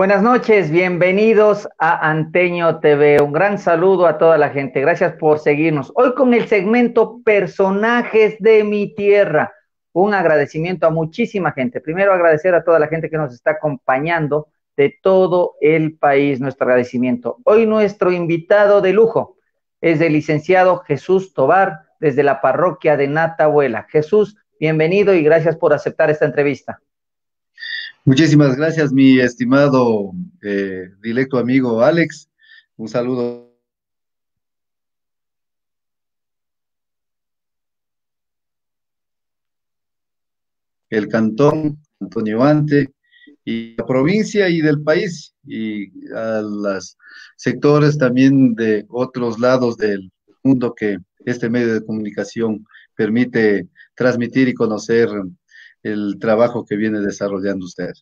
Buenas noches, bienvenidos a Anteño TV. Un gran saludo a toda la gente. Gracias por seguirnos. Hoy con el segmento Personajes de mi tierra. Un agradecimiento a muchísima gente. Primero agradecer a toda la gente que nos está acompañando de todo el país. Nuestro agradecimiento. Hoy nuestro invitado de lujo es el licenciado Jesús Tobar desde la parroquia de Natabuela. Jesús, bienvenido y gracias por aceptar esta entrevista. Muchísimas gracias, mi estimado eh, directo amigo Alex. Un saludo. El cantón, Antonio Ante, y la provincia y del país, y a los sectores también de otros lados del mundo que este medio de comunicación permite transmitir y conocer el trabajo que viene desarrollando usted.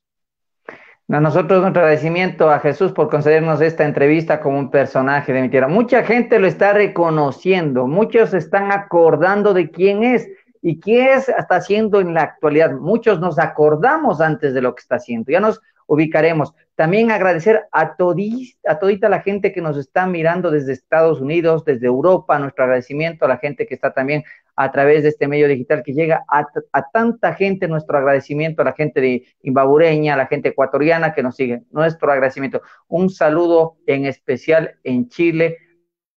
A nosotros nuestro agradecimiento a Jesús por concedernos esta entrevista como un personaje de mi tierra. Mucha gente lo está reconociendo, muchos están acordando de quién es y qué es, está haciendo en la actualidad. Muchos nos acordamos antes de lo que está haciendo, ya nos ubicaremos. También agradecer a, todita, a todita la gente que nos está mirando desde Estados Unidos, desde Europa, nuestro agradecimiento a la gente que está también a través de este medio digital que llega a, tanta gente, nuestro agradecimiento a la gente de Imbabureña, a la gente ecuatoriana que nos sigue, nuestro agradecimiento. Un saludo en especial en Chile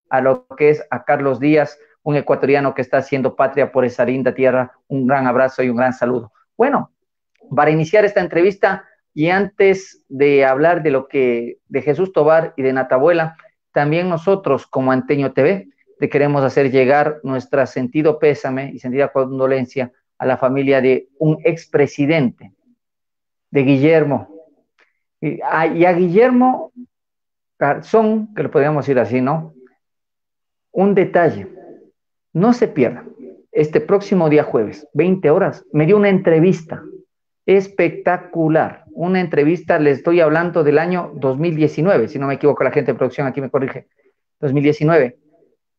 a lo que es a Carlos Díaz, un ecuatoriano que está haciendo patria por esa linda tierra. Un gran abrazo y un gran saludo. Bueno, para iniciar esta entrevista y antes de hablar de lo que de Jesús Tobar y de Natabuela, también nosotros como Anteño TV le queremos hacer llegar nuestro sentido pésame y sentida condolencia a la familia de un expresidente, de Guillermo. Y a, y a Guillermo Garzón, que lo podríamos decir así, ¿no? Un detalle, no se pierda. Este próximo día jueves, 20 horas, me dio una entrevista espectacular. Una entrevista, le estoy hablando del año 2019, si no me equivoco, la gente de producción aquí me corrige. 2019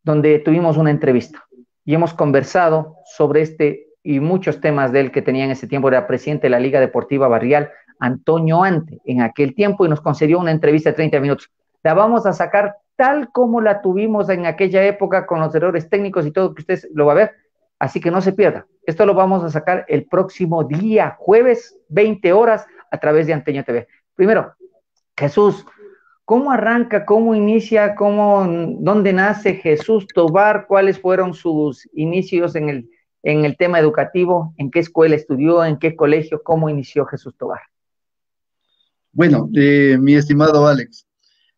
donde tuvimos una entrevista y hemos conversado sobre este y muchos temas de él que tenía en ese tiempo, era presidente de la Liga Deportiva Barrial, Antonio Ante, en aquel tiempo, y nos concedió una entrevista de 30 minutos. La vamos a sacar tal como la tuvimos en aquella época con los errores técnicos y todo que usted lo va a ver. Así que no se pierda. Esto lo vamos a sacar el próximo día, jueves, 20 horas, a través de Anteño TV. Primero, Jesús, ¿Cómo arranca, cómo inicia, cómo, dónde nace Jesús Tobar? ¿Cuáles fueron sus inicios en el, en el tema educativo? ¿En qué escuela estudió? ¿En qué colegio? ¿Cómo inició Jesús Tobar? Bueno, eh, mi estimado Alex,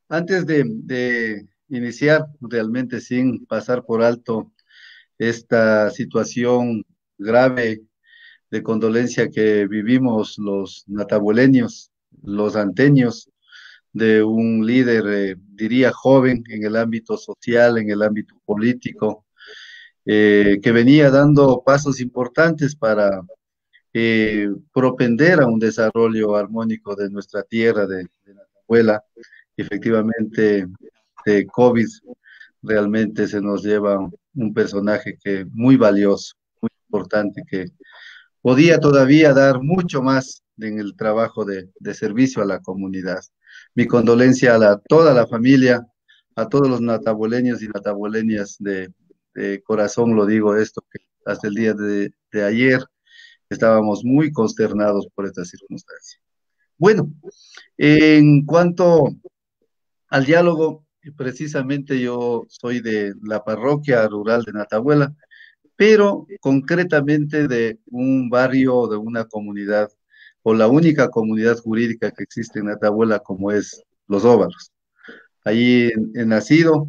antes de, de iniciar realmente sin pasar por alto esta situación grave de condolencia que vivimos los natabueleños, los anteños, de un líder, eh, diría, joven en el ámbito social, en el ámbito político, eh, que venía dando pasos importantes para eh, propender a un desarrollo armónico de nuestra tierra, de, de la abuela. Efectivamente, de COVID realmente se nos lleva un personaje que muy valioso, muy importante, que podía todavía dar mucho más en el trabajo de, de servicio a la comunidad mi condolencia a toda la familia, a todos los nataboleños y nataboleñas de, corazón, lo digo esto, que hasta el día de, ayer estábamos muy consternados por esta circunstancia. Bueno, en cuanto al diálogo, precisamente yo soy de la parroquia rural de Natabuela, pero concretamente de un barrio, de una comunidad o la única comunidad jurídica que existe en Atabuela como es Los Óvalos. Allí he, nacido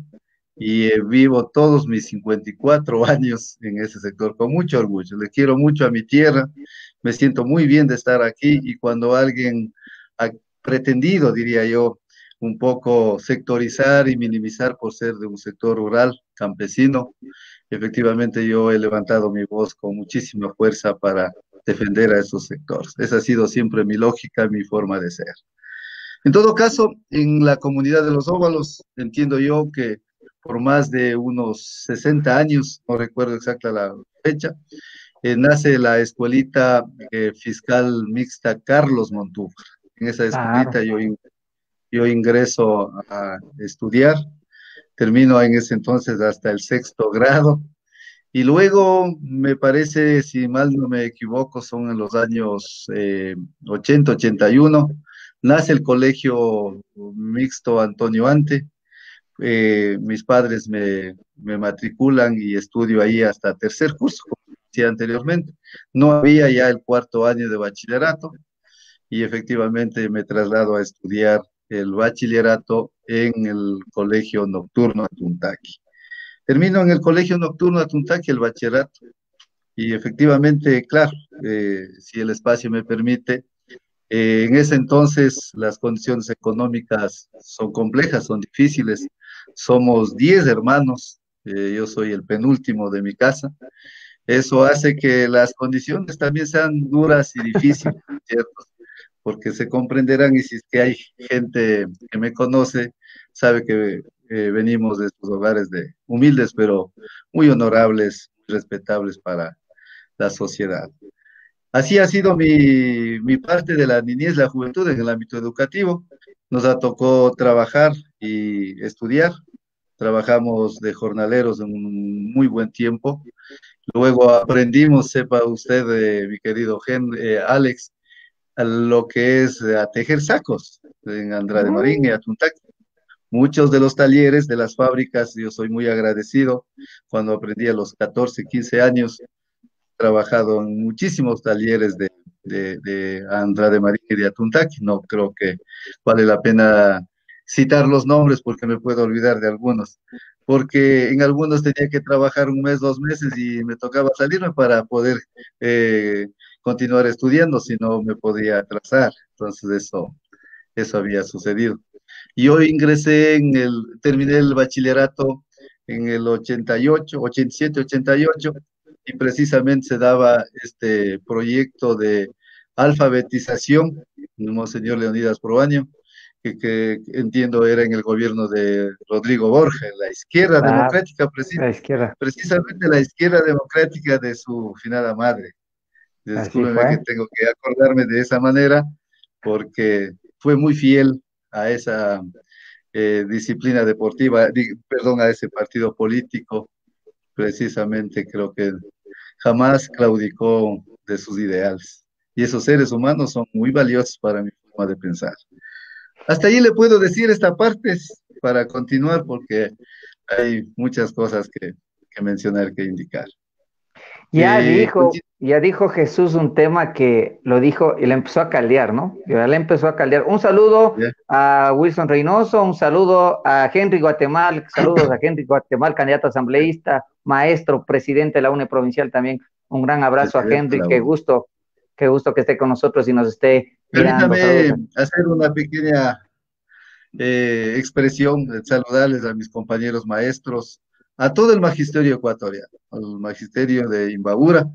y vivo todos mis 54 años en ese sector con mucho orgullo. Le quiero mucho a mi tierra, me siento muy bien de estar aquí y cuando alguien ha pretendido, diría yo, un poco sectorizar y minimizar por ser de un sector rural, campesino, efectivamente yo he levantado mi voz con muchísima fuerza para defender a esos sectores. Esa ha sido siempre mi lógica, mi forma de ser. En todo caso, en la comunidad de los óvalos, entiendo yo que por más de unos 60 años, no recuerdo exacta la fecha, eh, nace la escuelita eh, fiscal mixta Carlos Montúfar. En esa escuelita yo yo ingreso a estudiar, termino en ese entonces hasta el sexto grado, y luego, me parece, si mal no me equivoco, son en los años 80, 81, nace el colegio mixto Antonio Ante, eh, mis padres me, me, matriculan y estudio ahí hasta tercer curso, como decía anteriormente. No había ya el cuarto año de bachillerato y efectivamente me traslado a estudiar el bachillerato en el colegio nocturno Tuntaki. Termino en el colegio nocturno Atuntaki el bachillerato y efectivamente, claro, eh, si el espacio me permite, eh, en ese entonces las condiciones económicas son complejas, son difíciles. Somos 10 hermanos, eh, yo soy el penúltimo de mi casa. Eso hace que las condiciones también sean duras y difíciles, ¿cierto? Porque se comprenderán y si es que hay gente que me conoce, sabe que eh, venimos de estos hogares de humildes, pero muy honorables, respetables para la sociedad. Así ha sido mi, mi, parte de la niñez, la juventud en el ámbito educativo. Nos ha tocado trabajar y estudiar. Trabajamos de jornaleros en un muy buen tiempo. Luego aprendimos, sepa usted, eh, mi querido Gen, eh, Alex, a lo que es a tejer sacos en Andrade Marín y Atuntac. Muchos de los talleres de las fábricas, yo soy muy agradecido. Cuando aprendí a los 14, 15 años, trabajado en muchísimos talleres de, de, de Andrade María y de Atuntaki. No creo que vale la pena citar los nombres porque me puedo olvidar de algunos. Porque en algunos tenía que trabajar un mes, dos meses y me tocaba salirme para poder eh, continuar estudiando, si no me podía atrasar. Entonces eso, eso había sucedido. Y hoy ingresé en el, terminé el bachillerato en el 88, 87, 88 y precisamente se daba este proyecto de alfabetización, señor Leonidas Probaño, que, que, entiendo era en el gobierno de Rodrigo Borja, la izquierda ah, democrática, la izquierda. precisamente la izquierda democrática de su finada madre. Discúlpeme que tengo que acordarme de esa manera, porque fue muy fiel a esa eh, disciplina deportiva, perdón, a ese partido político, precisamente creo que jamás claudicó de sus ideales. Y esos seres humanos son muy valiosos para mi forma de pensar. Hasta ahí le puedo decir esta parte para continuar porque hay muchas cosas que, que mencionar, que indicar. Ya eh, dijo, ya dijo Jesús un tema que lo dijo y le empezó a caldear, ¿no? Ya le empezó a caldear. Un saludo a Wilson Reynoso, un saludo a Henry Guatemala, saludos a Henry Guatemala, candidato asambleísta, maestro, presidente de la UNE Provincial también. Un gran abrazo a Henry, qué gusto, qué gusto que esté con nosotros y nos esté. Permítame hacer una pequeña eh, expresión, saludarles a mis compañeros maestros, a todo el magisterio ecuatoriano, al magisterio de Imbabura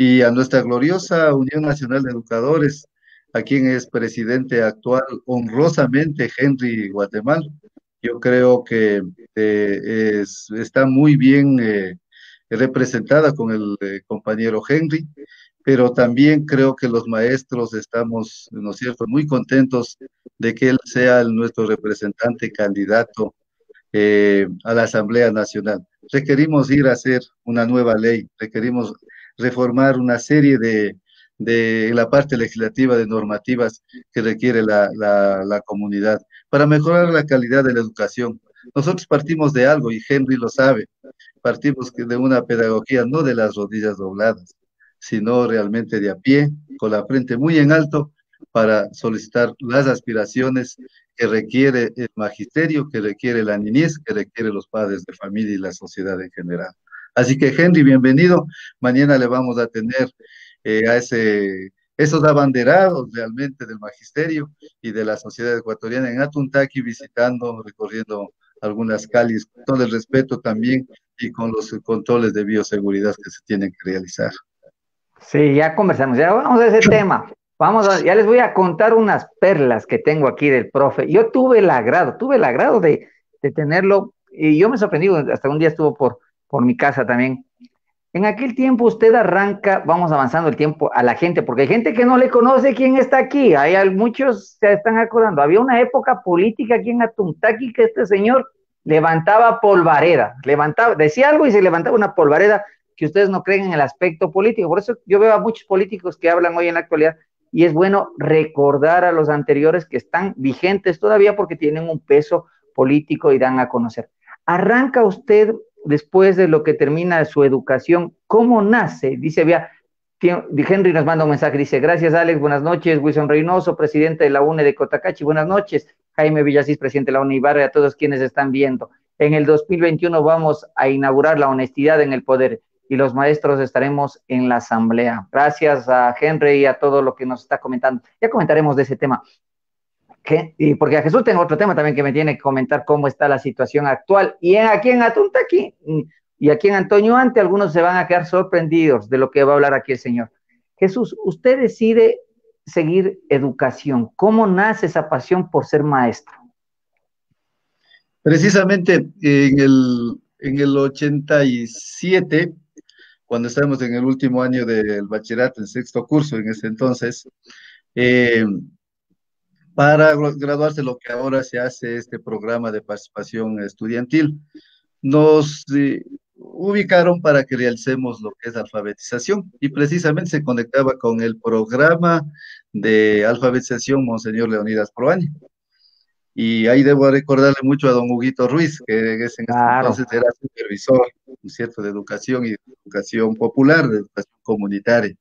y a nuestra gloriosa Unión Nacional de Educadores, a quien es presidente actual honrosamente Henry Guatemala. Yo creo que eh, está muy bien eh, representada con el eh, compañero Henry, pero también creo que los maestros estamos, ¿no es cierto?, muy contentos de que él sea nuestro representante candidato eh, a la Asamblea Nacional. Requerimos ir a hacer una nueva ley, requerimos reformar una serie de, de la parte legislativa de normativas que requiere la, la, la comunidad para mejorar la calidad de la educación. Nosotros partimos de algo y Henry lo sabe, partimos de una pedagogía no de las rodillas dobladas, sino realmente de a pie, con la frente muy en alto, para solicitar las aspiraciones que requiere el magisterio, que requiere la niñez, que requiere los padres de familia y la sociedad en general. Así que Henry, bienvenido. Mañana le vamos a tener eh, a ese, esos abanderados realmente del magisterio y de la sociedad ecuatoriana en Atuntaki, visitando, recorriendo algunas calles, con todo el respeto también y con los controles de bioseguridad que se tienen que realizar. Sí, ya conversamos, ya vamos a ese tema. Vamos a, ya les voy a contar unas perlas que tengo aquí del profe. Yo tuve el agrado, tuve el agrado de, de tenerlo y yo me sorprendí, hasta un día estuvo por, por mi casa también. En aquel tiempo usted arranca, vamos avanzando el tiempo a la gente, porque hay gente que no le conoce quién está aquí. Hay muchos se están acordando. Había una época política aquí en Atuntaki que este señor levantaba polvareda, levantaba, decía algo y se levantaba una polvareda que ustedes no creen en el aspecto político. Por eso yo veo a muchos políticos que hablan hoy en la actualidad y es bueno recordar a los anteriores que están vigentes todavía porque tienen un peso político y dan a conocer. Arranca usted después de lo que termina su educación, ¿cómo nace? Dice, vea, Henry nos manda un mensaje, dice, gracias Alex, buenas noches, Wilson Reynoso, presidente de la UNE de Cotacachi, buenas noches, Jaime Villasís, presidente de la UNE y a todos quienes están viendo. En el 2021 vamos a inaugurar la honestidad en el poder y los maestros estaremos en la asamblea. Gracias a Henry y a todo lo que nos está comentando. Ya comentaremos de ese tema. Y porque a Jesús tengo otro tema también que me tiene que comentar cómo está la situación actual. Y aquí en Atunta, aquí, y aquí en Antonio Ante, algunos se van a quedar sorprendidos de lo que va a hablar aquí el Señor. Jesús, usted decide seguir educación. ¿Cómo nace esa pasión por ser maestro? Precisamente en el, en el 87, cuando estábamos en el último año del bachillerato, en sexto curso en ese entonces, eh, para graduarse lo que ahora se hace este programa de participación estudiantil. Nos eh, ubicaron para que realicemos lo que es alfabetización y precisamente se conectaba con el programa de alfabetización Monseñor Leonidas Proaño. Y ahí debo recordarle mucho a don Huguito Ruiz, que en ese entonces era supervisor, cierto?, de educación y de educación popular, de educación comunitaria.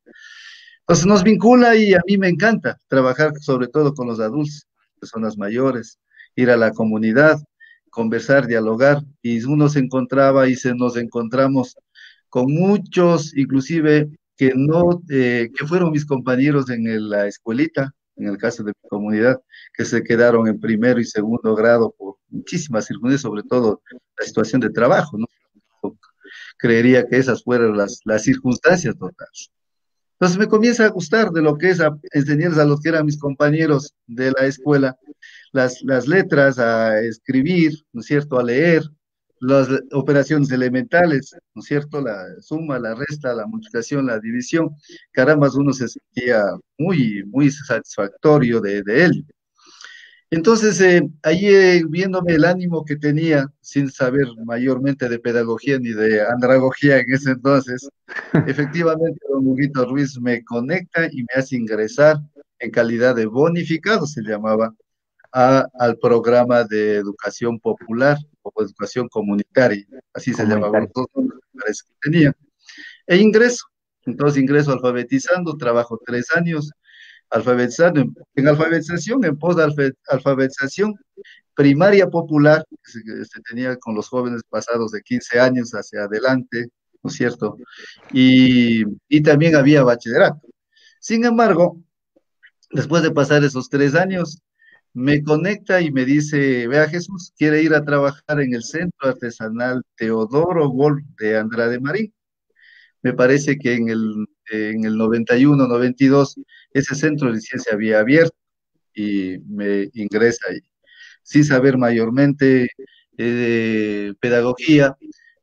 Entonces nos vincula y a mí me encanta trabajar sobre todo con los adultos, personas mayores, ir a la comunidad, conversar, dialogar, y uno se encontraba y se nos encontramos con muchos, inclusive que no, eh, que fueron mis compañeros en la escuelita, en el caso de mi comunidad, que se quedaron en primero y segundo grado por muchísimas circunstancias, sobre todo la situación de trabajo, ¿no? Creería que esas fueron las, las circunstancias totales. Entonces me comienza a gustar de lo que es enseñarles a los que eran mis compañeros de la escuela, las, las letras, a escribir, ¿no es cierto?, a leer, las operaciones elementales, ¿no es cierto? La suma, la resta, la multiplicación, la división. Caramba, uno se sentía muy, muy satisfactorio de, de él. Entonces, eh, ahí eh, viéndome el ánimo que tenía, sin saber mayormente de pedagogía ni de andragogía en ese entonces, efectivamente, don Huguito Ruiz me conecta y me hace ingresar en calidad de bonificado, se llamaba, al programa de educación popular o educación comunitaria, así se llamaba, parece que tenía. E ingreso, entonces ingreso alfabetizando, trabajo tres años, alfabetizando, en, alfabetización, en post-alfabetización, primaria popular, que se, tenía con los jóvenes pasados de 15 años hacia adelante, ¿no es cierto? Y, y también había bachillerato. Sin embargo, después de pasar esos tres años, me conecta y me dice, vea Jesús, quiere ir a trabajar en el Centro Artesanal Teodoro Wolf de Andrade Marín. Me parece que en el, en el 91, 92, ese centro de ciencia había abierto y me ingresa ahí. Sin saber mayormente eh, pedagogía,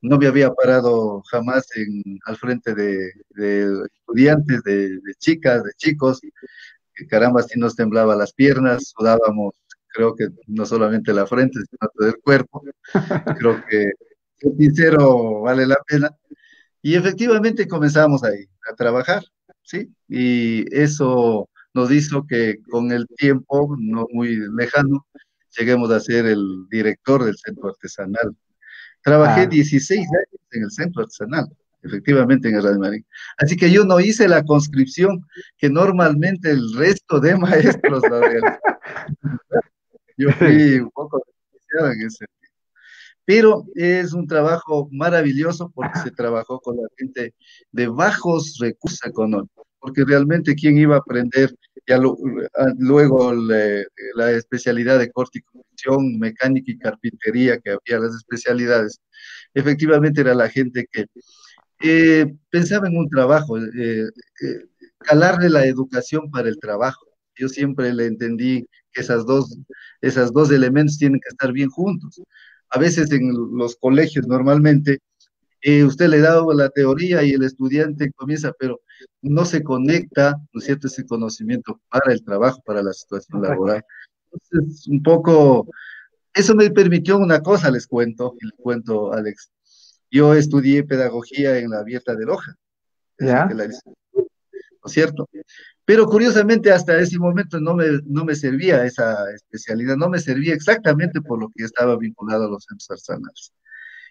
no me había parado jamás en, al frente de, estudiantes, de, de, chicas, de chicos, que caramba, si nos temblaba las piernas, sudábamos, creo que no solamente la frente, sino todo el cuerpo. Creo que ser sincero vale la pena. Y efectivamente comenzamos ahí a trabajar, ¿sí? Y eso nos hizo que con el tiempo, no muy lejano, lleguemos a ser el director del centro artesanal. Trabajé 16 años en el centro artesanal efectivamente en el Radio Marín. Así que yo no hice la conscripción que normalmente el resto de maestros lo Yo fui un poco en ese sentido. Pero es un trabajo maravilloso porque se trabajó con la gente de bajos recursos económicos, porque realmente quién iba a aprender ya luego la especialidad de construcción, mecánica y carpintería, que había las especialidades, efectivamente era la gente que eh, pensaba en un trabajo, eh, eh, calarle la educación para el trabajo. Yo siempre le entendí que esas dos, esas dos elementos tienen que estar bien juntos. A veces en los colegios normalmente y usted le da la teoría y el estudiante comienza, pero no se conecta, ¿no es cierto?, ese conocimiento para el trabajo, para la situación laboral. Entonces, un poco, eso me permitió una cosa, les cuento, les cuento, Alex. Yo estudié pedagogía en la abierta de Loja. ¿Ya? ¿No es cierto? Pero curiosamente hasta ese momento no me, no me servía esa especialidad, no me servía exactamente por lo que estaba vinculado a los centros artesanales.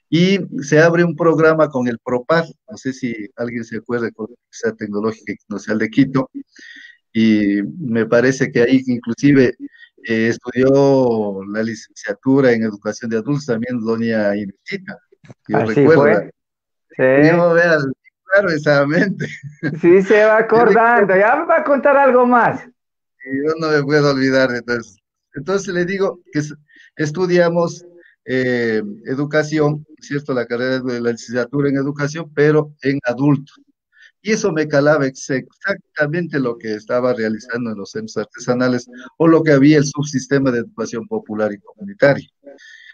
Y se abre un programa con el PROPAR, no sé si alguien se acuerda con la Universidad Tecnológica Internacional de Quito, y me parece que ahí inclusive eh, estudió la licenciatura en educación de adultos también doña Inesita, yo Así recuerdo. fue. Sí. Yo, veas, claro, esa mente. Sí, se va acordando. Ya me va a contar algo más. Yo no me puedo olvidar de todo eso. Entonces le digo que estudiamos eh, educación, ¿cierto? La carrera de la licenciatura en educación, pero en adultos. Y eso me calaba ex- exactamente lo que estaba realizando en los centros artesanales o lo que había el subsistema de educación popular y comunitaria.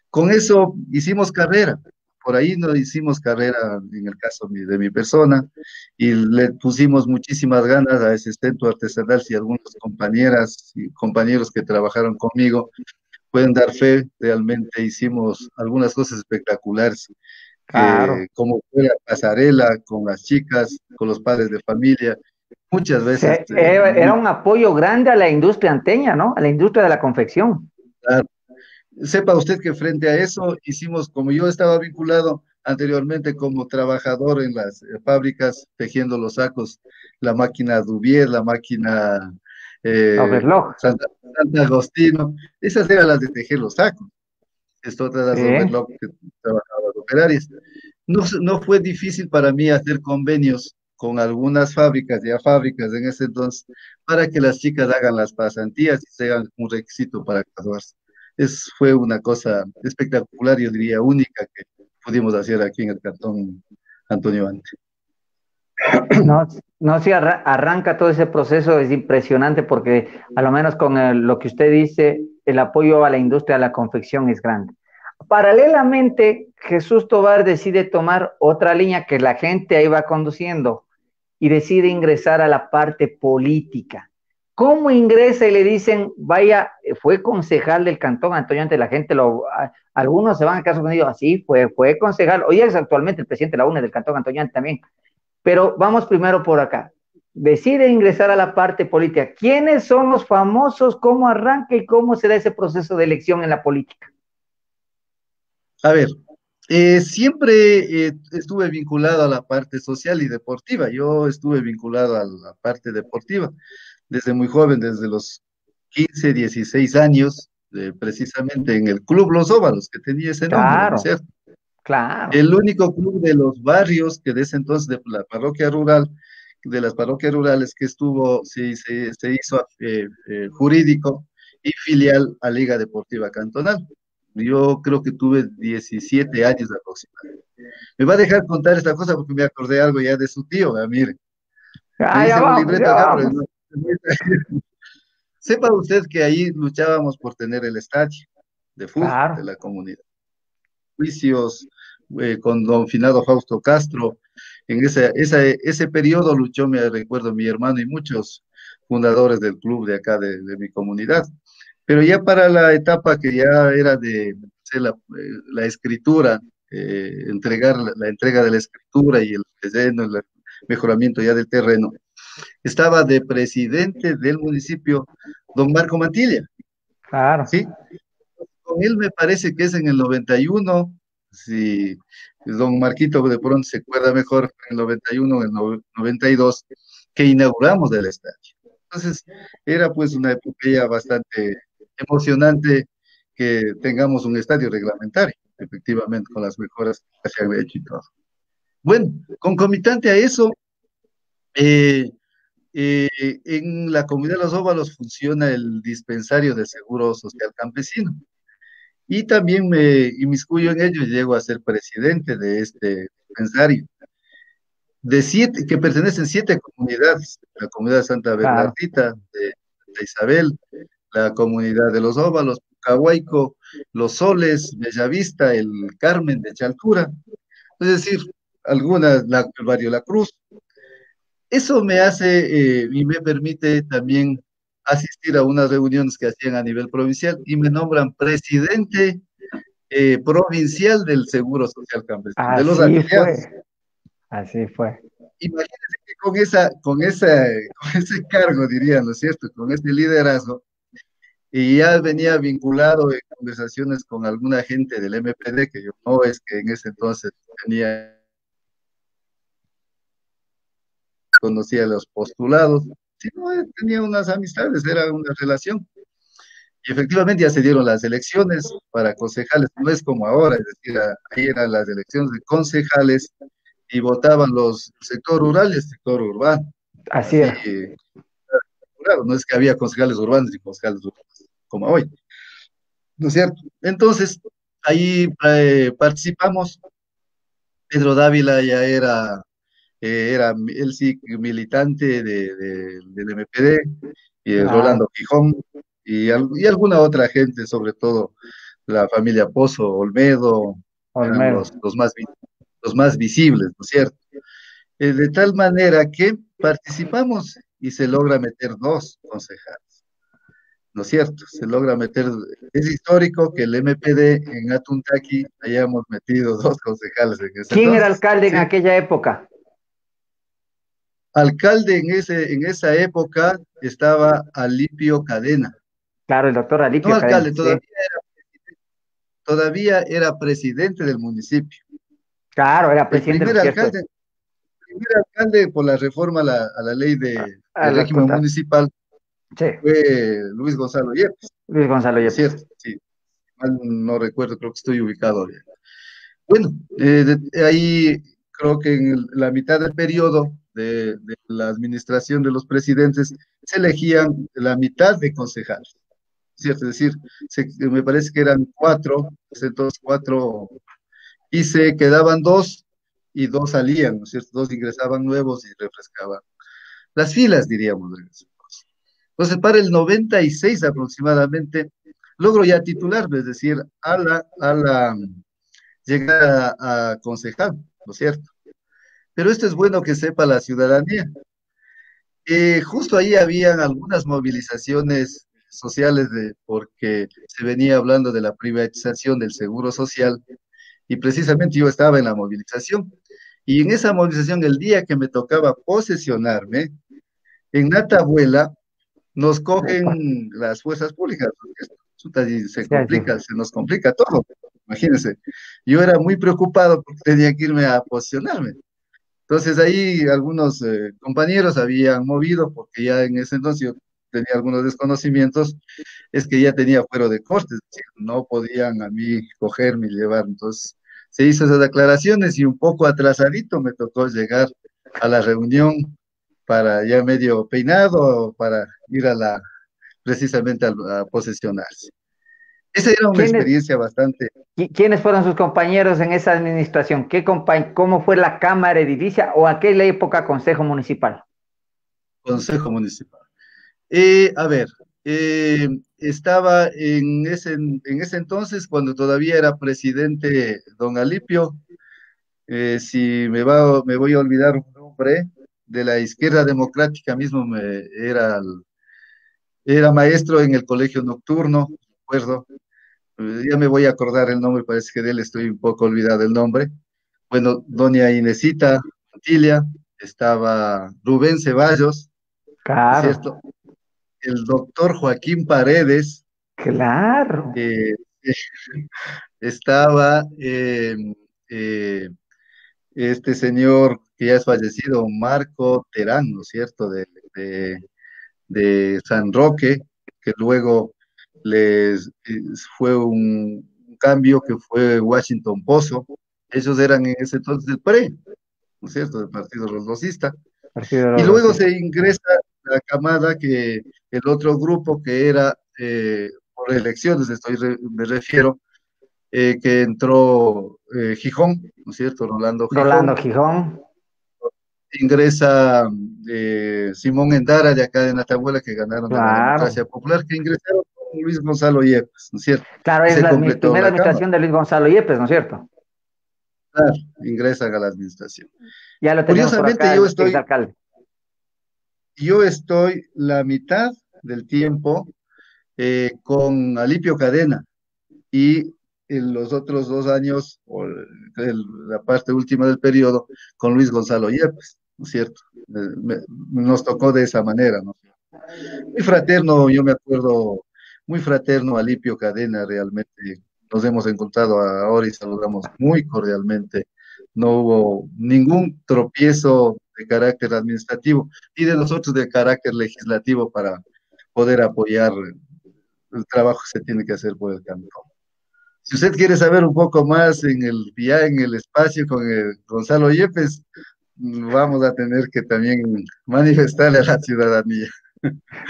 Con eso hicimos carrera. Por ahí no hicimos carrera en el caso de mi persona y le pusimos muchísimas ganas a ese centro artesanal y algunas compañeras y compañeros que trabajaron conmigo pueden dar fe, realmente hicimos algunas cosas espectaculares, Claro. que, como fue la pasarela con las chicas, con los padres de familia, muchas veces. eh, era, era muy un apoyo grande a la industria anteña, ¿no? A la industria de la confección. claro. Sepa usted que frente a eso hicimos, como yo estaba vinculado anteriormente como trabajador en las eh, fábricas, tejiendo los sacos, la máquina Dubier, la máquina eh. Santa, Santa Agostino, esas eran las de tejer los sacos. Esto otras las. Overlock que trabajaban las operarias. No, no fue difícil para mí hacer convenios con algunas fábricas, ya fábricas en ese entonces, para que las chicas hagan las pasantías y sean un requisito para graduarse. Es, fue una cosa espectacular, yo diría única, que pudimos hacer aquí en el cartón Antonio Ante. No, no si arra- arranca todo ese proceso, es impresionante porque a lo menos con lo que usted dice, el apoyo a la industria de la confección es grande. Paralelamente, Jesús Tobar decide tomar otra línea que la gente ahí va conduciendo y decide ingresar a la parte política. ¿Cómo ingresa y le dicen, vaya, fue concejal del cantón Antonio Ante, la gente lo, algunos se van a quedar sorprendidos, así fue, fue concejal, hoy es actualmente el presidente de la UNE del cantón Antonio también, pero vamos primero por acá. Decide ingresar a la parte política. ¿Quiénes son los famosos? ¿Cómo arranca y cómo se da ese proceso de elección en la política? A ver, eh, siempre eh, estuve vinculado a la parte social y deportiva. Yo estuve vinculado a la parte deportiva desde muy joven, desde los 15, 16 años, eh, precisamente en el Club Los Óvalos, que tenía ese nombre, ¿no Claro. cierto? Claro. El único club de los barrios que desde entonces de la parroquia rural, de las parroquias rurales que estuvo, se, se, se hizo eh, eh, jurídico y filial a Liga Deportiva Cantonal. Yo creo que tuve 17 años aproximadamente. Me va a dejar contar esta cosa porque me acordé algo ya de su tío, ah, mire. Ah, ya vamos, acá, vamos. Sepa usted que ahí luchábamos por tener el estadio de fútbol Claro. de la comunidad. Juicios eh, con don Finado Fausto Castro. En ese, esa- ese periodo luchó, me recuerdo, mi hermano y muchos fundadores del club de acá, de, de mi comunidad. Pero ya para la etapa que ya era de la, eh, la escritura, eh, entregar la, la entrega de la escritura y el terreno, el mejoramiento ya del terreno, estaba de presidente del municipio don Marco Mantilla, Claro. ¿sí? Con él me parece que es en el 91, si don Marquito de pronto se acuerda mejor, en el 91, en el no- 92, que inauguramos el estadio. Entonces, era pues una epopeya bastante emocionante que tengamos un estadio reglamentario, efectivamente, con las mejoras que se había hecho y todo. Bueno, concomitante a eso, eh, eh, en la comunidad de los óvalos funciona el dispensario de seguro social campesino. Y también me inmiscuyo en ello y llego a ser presidente de este dispensario. De siete, que pertenecen siete comunidades, la comunidad de Santa. Bernardita, de, de Isabel, la comunidad de los óvalos, Cahuaico, Los Soles, Bellavista, el Carmen de Chaltura. Es decir, algunas, la, el barrio La Cruz. Eso me hace eh, y me permite también asistir a unas reuniones que hacían a nivel provincial y me nombran presidente eh, provincial del Seguro Social Campesino, de los Así fue. Así fue. Imagínense que con, esa, con, esa, con ese cargo, diría, ¿no es cierto? Con este liderazgo, y ya venía vinculado en conversaciones con alguna gente del MPD, que yo no es que en ese entonces tenía conocía los postulados, sino eh, tenía unas amistades, era una relación. Y efectivamente ya se dieron las elecciones para concejales, no es como ahora, es decir, ahí eran las elecciones de concejales y votaban los sector rural y el sector urbano. Así es. Claro, no es que había concejales urbanos y concejales urbanos, como hoy. ¿No es cierto? Entonces, ahí eh, participamos. Pedro Dávila ya era, eh, era él sí militante de, del MPD, y Rolando Quijón, y, y, alguna otra gente, sobre todo la familia Pozo, Olmedo, Los, más, los más visibles, ¿no es cierto? Eh, de tal manera que participamos y se logra meter dos concejales. ¿No es cierto? Se logra meter, es histórico que el MPD en Atuntaki hayamos metido dos concejales en ese ¿Quién era alcalde en aquella época? Alcalde en, ese, en esa época estaba Alipio Cadena. Claro, el doctor Alipio no, alcalde, todavía, era, todavía era presidente del municipio. Claro, era presidente el primer alcalde, primer alcalde por la reforma a la, ley de, régimen municipal fue Luis Gonzalo Yepes. Luis Gonzalo Yepes. Cierto, sí. no recuerdo, creo que estoy ubicado. Bueno, eh, ahí creo que en la mitad del periodo de, la administración de los presidentes se elegían la mitad de concejales. ¿Cierto? Es decir, me parece que eran cuatro, entonces cuatro y se quedaban dos y dos salían, ¿no es cierto? Dos ingresaban nuevos y refrescaban las filas, diríamos. Entonces, para el 96 aproximadamente, logro ya titular, es decir, a la, a la llegar a, concejal, ¿no es cierto? Pero esto es bueno que sepa la ciudadanía. Eh, justo ahí habían algunas movilizaciones sociales de, porque se venía hablando de la privatización del seguro social y precisamente yo estaba en la movilización. Y en esa movilización, el día que me tocaba posesionarme, en Natabuela nos cogen las fuerzas públicas. Se complica, se nos complica todo. Imagínense. Yo era muy preocupado porque tenía que irme a posicionarme. Entonces ahí algunos eh, compañeros habían movido, porque ya en ese entonces yo tenía algunos desconocimientos, es que ya tenía fuero de cortes, no podían a mí cogerme y llevar. Entonces se hizo esas declaraciones y un poco atrasadito me tocó llegar a la reunión para ya medio peinado para ir a la precisamente a, posesionarse. Esa era una experiencia bastante. ¿Quiénes fueron sus compañeros en esa administración? ¿Qué ¿Cómo fue la Cámara Edilicia o aquella época Consejo Municipal? Consejo Municipal. Eh, a ver, eh, estaba en ese, en ese entonces, cuando todavía era presidente don Alipio, eh, si me, va, me voy a olvidar un nombre, de la izquierda democrática mismo me, era, era maestro en el colegio nocturno, recuerdo, eh, ya me voy a acordar el nombre, parece que de él estoy un poco olvidado el nombre. Bueno, doña Inesita Antilia, estaba Rubén Ceballos, claro el doctor Joaquín Paredes. Claro. estaba em, eh, este señor que ya es fallecido, Marco Terán, ¿no es cierto?, de, de, San Roque, que luego les fue un, cambio que fue Washington Pozo. Ellos eran en ese entonces del PRE, ¿no es cierto?, del Partido Rosocista. y luego se ingresa la camada que el otro grupo que era eh, por elecciones, estoy me refiero, eh, que entró eh, Gijón, ¿no es cierto? Rolando Gijón. Rolando Gijón. Ingresa Simón Endara de acá de Natabuela, que ganaron la democracia popular, que ingresaron Luis Gonzalo Yepes, ¿no es cierto? Claro, es la primera administración de Luis Gonzalo Yepes, ¿no es cierto? ingresan a la administración. Ya lo Curiosamente, yo estoy, yo estoy la mitad del tiempo eh, con Alipio Cadena y en los otros dos años, o la parte última del periodo, con Luis Gonzalo Yepes, ¿no es cierto? nos tocó de esa manera, ¿no? Muy fraterno, yo me acuerdo, muy fraterno Alipio Cadena, realmente nos hemos encontrado ahora y saludamos muy cordialmente. No hubo ningún tropiezo de carácter administrativo y de nosotros de carácter legislativo para poder apoyar el trabajo que se tiene que hacer por el cantón. Si usted quiere saber un poco más en el ya en el espacio con Gonzalo Yepes, vamos a tener que también manifestarle a la ciudadanía.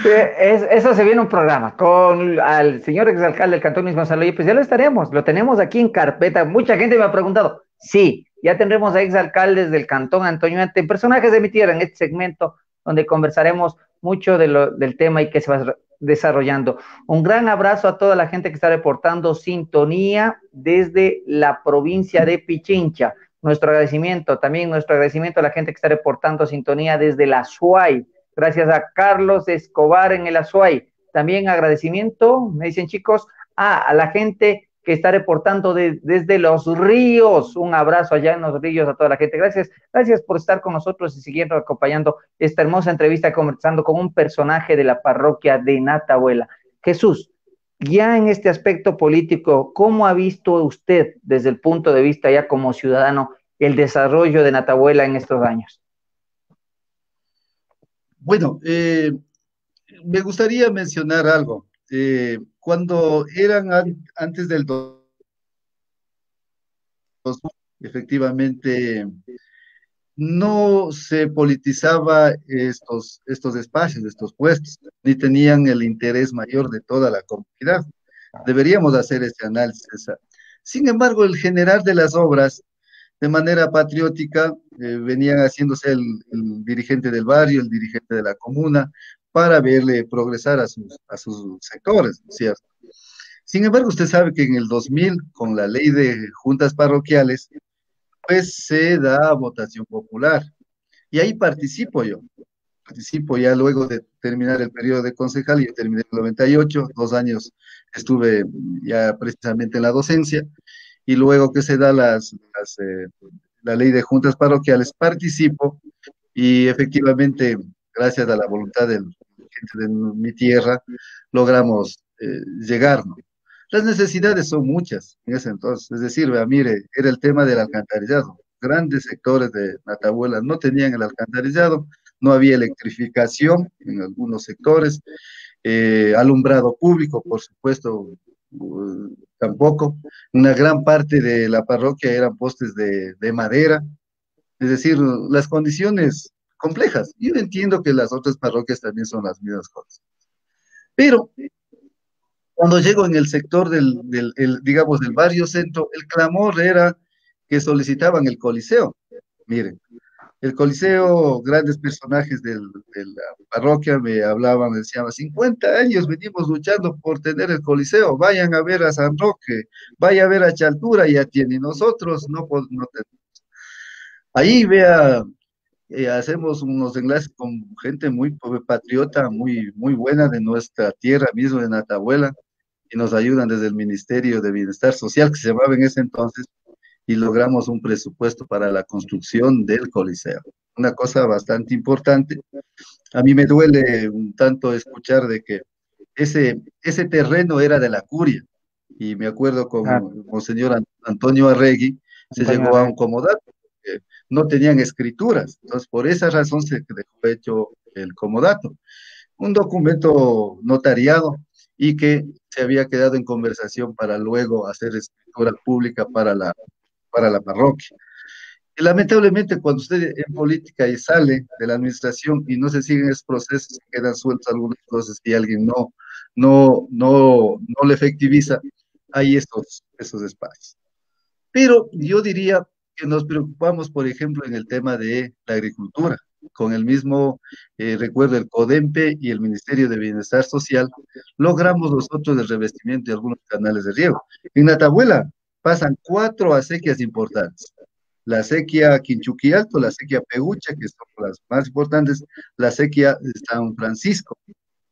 Eso se viene un programa con al señor exalcalde del cantón Luis Gonzalo Yepes, ya lo estaremos, lo tenemos aquí en carpeta. Mucha gente me ha preguntado, sí, ya tendremos a exalcaldes del cantón Antonio Ante, personajes de mi tierra en este segmento donde conversaremos mucho del tema y que se va desarrollando. Un gran abrazo a toda la gente que está reportando sintonía desde la provincia de Pichincha. Nuestro agradecimiento, también nuestro agradecimiento a la gente que está reportando sintonía desde la SUAY. Gracias a Carlos Escobar en el Azuay. También agradecimiento, me dicen chicos, a la gente que está reportando desde los ríos. Un abrazo allá en los ríos a toda la gente. Gracias, gracias por estar con nosotros y siguiendo acompañando esta hermosa entrevista conversando con un personaje de la parroquia de Natabuela. Jesús, ya en este aspecto político, ¿cómo ha visto usted desde el punto de vista ya como ciudadano el desarrollo de Natabuela en estos años? Bueno, eh, me gustaría mencionar algo. Eh, cuando eran antes del efectivamente no se politizaba estos, estos espacios, estos puestos, ni tenían el interés mayor de toda la comunidad. Deberíamos hacer ese análisis. Sin embargo, el general de las obras, de manera patriótica, eh, venían haciéndose el, dirigente del barrio, el dirigente de la comuna, para verle progresar a sus, a sus sectores, ¿cierto? Sin embargo, usted sabe que en el 2000, con la ley de juntas parroquiales, pues se da votación popular. Y ahí participo yo. Participo ya luego de terminar el periodo de concejal, yo terminé en el 98, dos años estuve ya precisamente en la docencia, y luego que se da las, eh, la ley de juntas parroquiales, participo y efectivamente gracias a la voluntad de, de mi tierra, logramos eh, llegar. Las necesidades son muchas en ese entonces. Es decir, mire, era el tema del alcantarillado. Grandes sectores de Natabuela no tenían el alcantarillado, no había electrificación en algunos sectores, eh, alumbrado público, por supuesto, tampoco. Una gran parte de la parroquia eran postes de, de madera. Es decir, las condiciones complejas. Yo entiendo que las otras parroquias también son las mismas cosas. Pero cuando llego en el sector del, digamos, del barrio centro, el clamor era que solicitaban el coliseo. Miren, el coliseo, grandes personajes de la parroquia me hablaban, me decían, 50 años venimos luchando por tener el coliseo, vayan a ver a San Roque, vayan a ver a Chaltura, ya tienen, nosotros no, no tenemos. Ahí vea eh, hacemos unos enlaces con gente muy patriota, muy, muy buena de nuestra tierra mismo, de Natabuela, y nos ayudan desde el Ministerio de Bienestar Social, que se llamaba en ese entonces, y logramos un presupuesto para la construcción del Coliseo. Una cosa bastante importante. A mí me duele un tanto escuchar de que ese, ese terreno era de la curia, y me acuerdo con el señor Antonio Arregui, se llegó a un comodato no tenían escrituras. Entonces, por esa razón se dejó hecho el comodato. Un documento notariado y que se había quedado en conversación para luego hacer escritura pública para la, para la parroquia. Y lamentablemente, cuando usted en política y sale de la administración y no se siguen esos procesos, quedan sueltos algunas cosas y alguien no, no, no, no le efectiviza, hay estos, esos espacios. Pero yo diría, nos preocupamos, por ejemplo, en el tema de la agricultura. Con el mismo, eh, recuerdo, el CODEMPE y el Ministerio de Bienestar Social, logramos nosotros el revestimiento de algunos canales de riego. En Natabuela pasan cuatro acequias importantes. la sequía Quinchuqui Alto, la sequía Pegucha, que son las más importantes, la de San Francisco,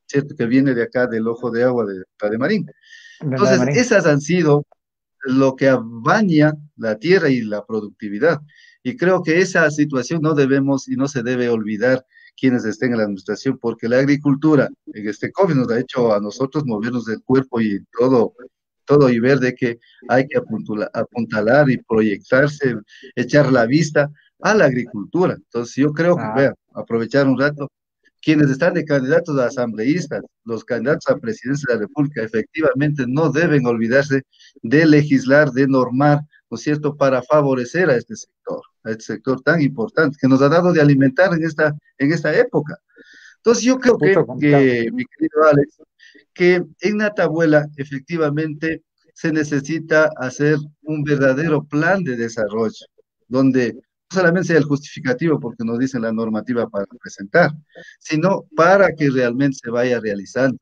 ¿cierto? Que viene de acá del ojo de agua de de Marín. Entonces, esas han sido lo que baña la tierra y la productividad. Y creo que esa situación no debemos y no se debe olvidar quienes estén en la administración, porque la agricultura en este COVID nos ha hecho a nosotros movernos del cuerpo y todo, todo y ver de que hay que apuntalar, y proyectarse, echar la vista a la agricultura. Entonces yo creo que, vean, aprovechar un rato, quienes están de candidatos a asambleístas, los candidatos a presidencia de la República, efectivamente no deben olvidarse de legislar, de normar, ¿no es cierto?, para favorecer a este sector, a este sector tan importante que nos ha dado de alimentar en esta, en esta época. Entonces yo creo que, que mi querido Alex, que en Natabuela efectivamente se necesita hacer un verdadero plan de desarrollo, donde solamente sea el justificativo porque nos dice la normativa para presentar, sino para que realmente se vaya realizando.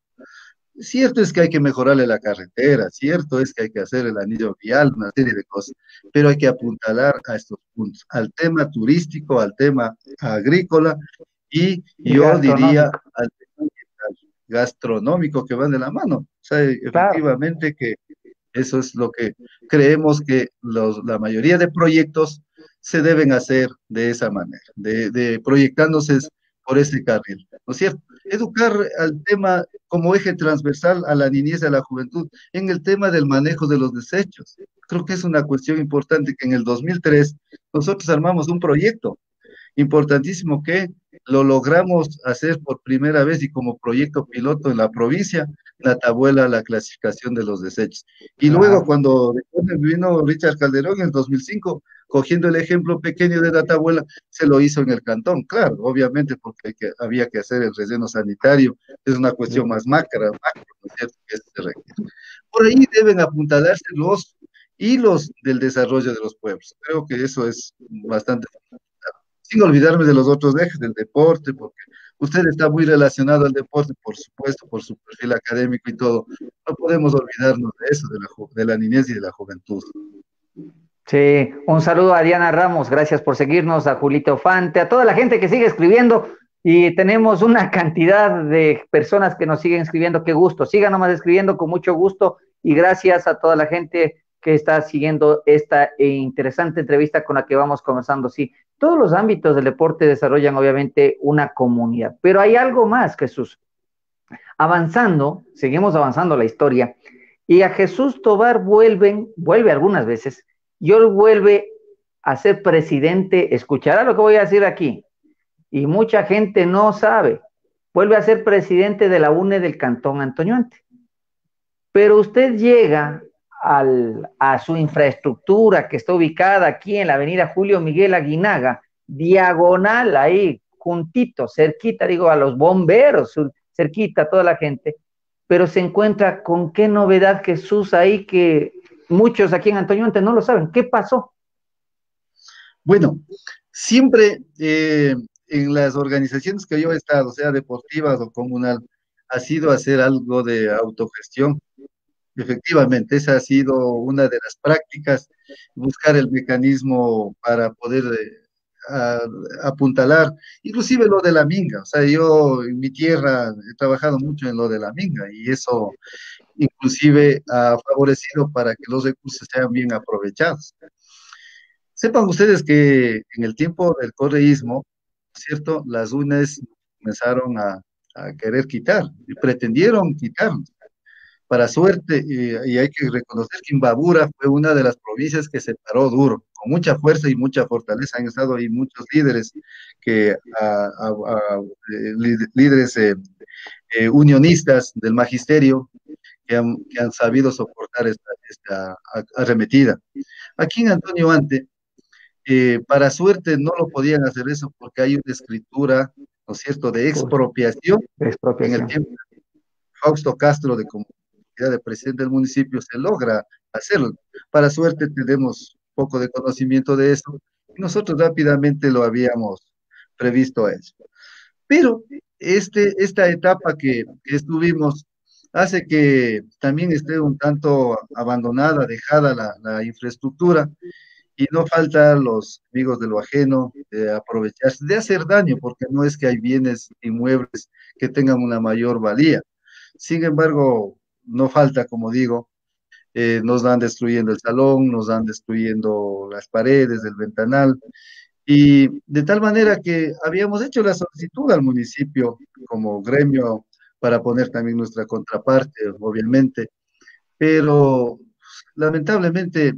Cierto es que hay que mejorarle la carretera, cierto es que hay que hacer el anillo vial, una serie de cosas, pero hay que apuntalar a estos puntos, al tema turístico, al tema agrícola y, yo diría al gastronómico que van de la mano. O sea, efectivamente que eso es lo que creemos que los, la mayoría de proyectos se deben hacer de esa manera, de, proyectándose por ese carril, ¿no es cierto? Educar al tema como eje transversal a la niñez y a la juventud en el tema del manejo de los desechos. Creo que es una cuestión importante que en el 2003 nosotros armamos un proyecto importantísimo que lo logramos hacer por primera vez y como proyecto piloto en la provincia, la tabuela, la clasificación de los desechos. Y luego cuando vino Richard Calderón en el 2005, cogiendo el ejemplo pequeño de la tabuela, se lo hizo en el cantón, claro, obviamente porque había que hacer el relleno sanitario, es una cuestión más macra, macro, ¿no es cierto? Que se requiere. Por ahí deben apuntalarse los hilos del desarrollo de los pueblos. Creo que eso es bastante sin olvidarme de los otros ejes, del deporte, porque usted está muy relacionado al deporte, por supuesto, por su perfil académico y todo. No podemos olvidarnos de eso, de la, de la niñez y de la juventud. Sí, un saludo a Diana Ramos, gracias por seguirnos, a Julito Fante, a toda la gente que sigue escribiendo y tenemos una cantidad de personas que nos siguen escribiendo, qué gusto, sigan nomás escribiendo con mucho gusto y gracias a toda la gente que está siguiendo esta interesante entrevista con la que vamos conversando. Sí, todos los ámbitos del deporte desarrollan obviamente una comunidad, pero hay algo más, Jesús. Avanzando, seguimos avanzando la historia, y a Jesús Tobar vuelven, vuelve algunas veces, y él vuelve a ser presidente, escuchará lo que voy a decir aquí, y mucha gente no sabe, vuelve a ser presidente de la UNE del Cantón Antoñuante. Pero usted llega al, a su infraestructura que está ubicada aquí en la avenida Julio Miguel Aguinaga, diagonal ahí, juntito, cerquita, digo, a los bomberos, cerquita a toda la gente, pero se encuentra con qué novedad Jesús ahí que muchos aquí en Antonio no lo saben. ¿Qué pasó? Bueno, siempre eh, en las organizaciones que yo he estado, sea deportivas o comunal, ha sido hacer algo de autogestión. Efectivamente, esa ha sido una de las prácticas, buscar el mecanismo para poder eh, apuntalar, inclusive lo de la minga. O sea, yo en mi tierra he trabajado mucho en lo de la minga y eso inclusive ha favorecido para que los recursos sean bien aprovechados. Sepan ustedes que en el tiempo del correísmo, ¿cierto? Las UNES comenzaron a, querer quitar y pretendieron quitarnos. Para suerte, y, hay que reconocer que Imbabura fue una de las provincias que se paró duro, con mucha fuerza y mucha fortaleza. Han estado ahí muchos líderes, que, líderes eh, eh, unionistas del magisterio que han, sabido soportar esta, arremetida. Aquí en Antonio Ante, eh, para suerte no lo podían hacer eso porque hay una escritura, ¿no es cierto?, de expropiación, en el tiempo Fausto Castro de comunidad de presidente del municipio se logra hacerlo. Para suerte tenemos poco de conocimiento de eso y nosotros rápidamente lo habíamos previsto eso. Pero este, esta etapa que, que estuvimos hace que también esté un tanto abandonada, dejada la, infraestructura y no falta los amigos de lo ajeno de aprovecharse, de hacer daño, porque no es que hay bienes inmuebles que tengan una mayor valía. Sin embargo, no falta, como digo, eh, nos dan destruyendo el salón, nos dan destruyendo las paredes, el ventanal, y de tal manera que habíamos hecho la solicitud al municipio como gremio para poner también nuestra contraparte, obviamente, pero lamentablemente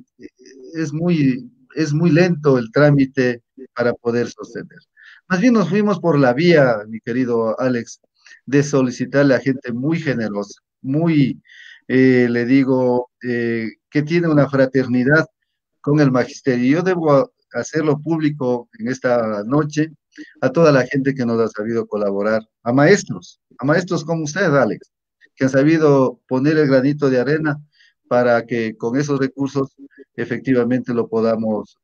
es muy, es muy lento el trámite para poder sostener. Más bien nos fuimos por la vía, mi querido Alex, de solicitarle a gente muy generosa, muy, eh, le digo, eh, que tiene una fraternidad con el magisterio. Yo debo hacerlo público en esta noche a toda la gente que nos ha sabido colaborar, a maestros, a maestros como usted, Alex, que han sabido poner el granito de arena para que con esos recursos efectivamente lo podamos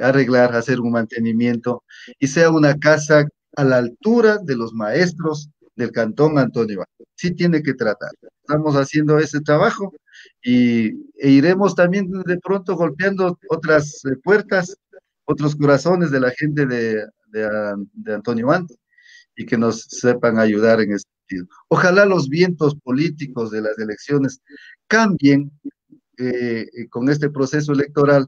arreglar, hacer un mantenimiento y sea una casa a la altura de los maestros del cantón Antonio. Sí tiene que tratar. Estamos haciendo ese trabajo y e iremos también de pronto golpeando otras eh, puertas, otros corazones de la gente de, de, Antonio Ante y que nos sepan ayudar en ese sentido. Ojalá los vientos políticos de las elecciones cambien eh, con este proceso electoral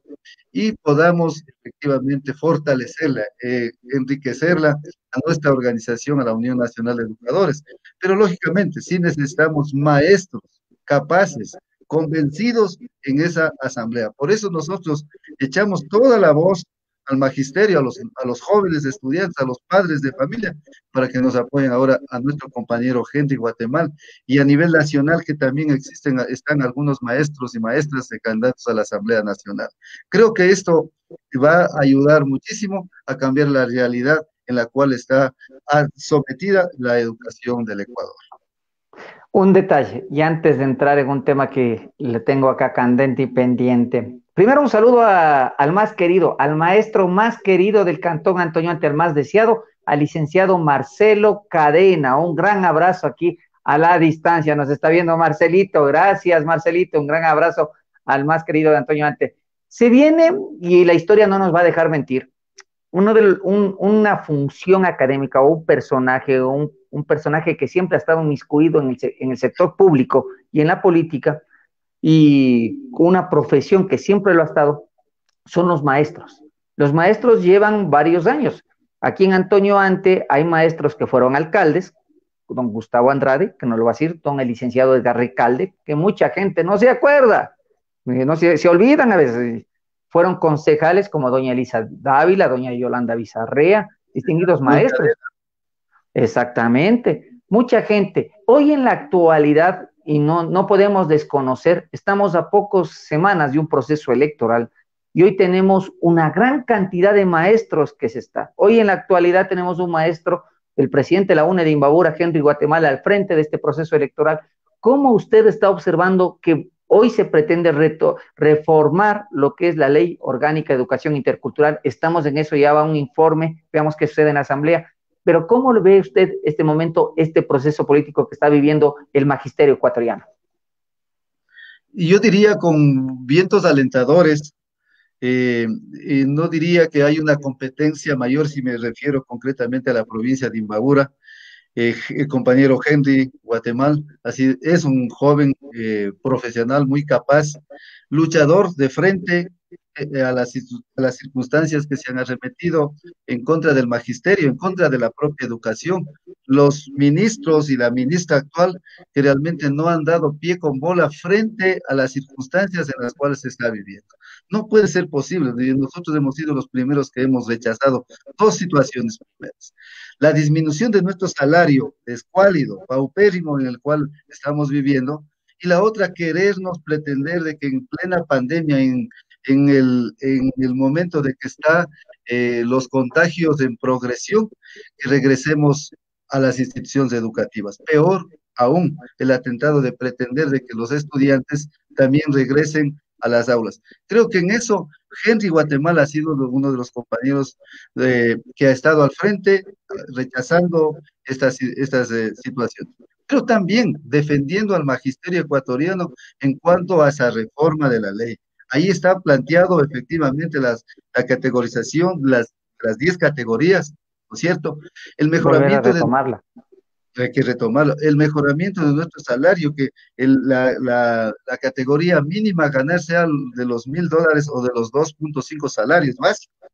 y podamos efectivamente fortalecerla, eh, enriquecerla a nuestra organización, a la Unión Nacional de Educadores. Pero lógicamente sí necesitamos maestros capaces, convencidos en esa asamblea. Por eso nosotros echamos toda la voz al magisterio, a los, a los jóvenes estudiantes, a los padres de familia, para que nos apoyen ahora a nuestro compañero Henry Guatemala y a nivel nacional que también existen, están algunos maestros y maestras de candidatos a la Asamblea Nacional. Creo que esto va a ayudar muchísimo a cambiar la realidad en la cual está sometida la educación del Ecuador. Un detalle, y antes de entrar en un tema que le tengo acá candente y pendiente. Primero un saludo al más querido, al maestro más querido del Cantón Antonio ante el más deseado, al licenciado Marcelo Cadena. Un gran abrazo aquí a la distancia. Nos está viendo Marcelito. Gracias, Marcelito. Un gran abrazo al más querido de Antonio Ante. Se viene, y la historia no nos va a dejar mentir, uno de, una función académica o un personaje o un un personaje que siempre ha estado inmiscuido en en el sector público y en la política, y una profesión que siempre lo ha estado, son los maestros. Los maestros llevan varios años. Aquí en Antonio Ante hay maestros que fueron alcaldes, don Gustavo Andrade, que no lo va a decir, don el licenciado Edgar Recalde, que mucha gente no se acuerda, eh, no se, se olvidan a veces. Fueron concejales como doña Elisa Dávila, doña Yolanda Bizarrea, distinguidos maestros. Exactamente. Mucha gente. Hoy en la actualidad, y no, no podemos desconocer, estamos a pocas semanas de un proceso electoral y hoy tenemos una gran cantidad de maestros que se está. Hoy en la actualidad tenemos un maestro, el presidente de la UNE de Imbabura, Henry Guatemala, al frente de este proceso electoral. ¿Cómo usted está observando que hoy se pretende reto, reformar lo que es la ley orgánica de educación intercultural? Estamos en eso, ya va un informe, veamos qué sucede en la asamblea pero ¿cómo ve usted este momento, este proceso político que está viviendo el magisterio ecuatoriano? Yo diría con vientos alentadores, eh, no diría que hay una competencia mayor si me refiero concretamente a la provincia de Imbabura. Eh, el compañero Henry Guatemala, así es un joven eh, profesional muy capaz, luchador de frente eh, a las, a las circunstancias que se han arremetido en contra del magisterio, en contra de la propia educación. Los ministros y la ministra actual que realmente no han dado pie con bola frente a las circunstancias en las cuales se está viviendo. No puede ser posible. Nosotros hemos sido los primeros que hemos rechazado dos situaciones primeras. La disminución de nuestro salario escuálido, paupérrimo en el cual estamos viviendo, y la otra, querernos pretender de que en plena pandemia, en en el, en el momento de que está eh, los contagios en progresión, regresemos a las instituciones educativas. Peor aún, el atentado de pretender de que los estudiantes también regresen a las aulas. Creo que en eso Henry Guatemala ha sido uno de los compañeros que ha estado al frente rechazando estas, estas eh, situaciones, pero también defendiendo al magisterio ecuatoriano en cuanto a esa reforma de la ley Ahí está planteado efectivamente las, la categorización, las, las 10 categorías, ¿no es cierto? El mejoramiento de hay que retomarlo. El mejoramiento de nuestro salario, que la, la, la, categoría mínima ganar sea de los mil dólares o de los 2.5 salarios básicos.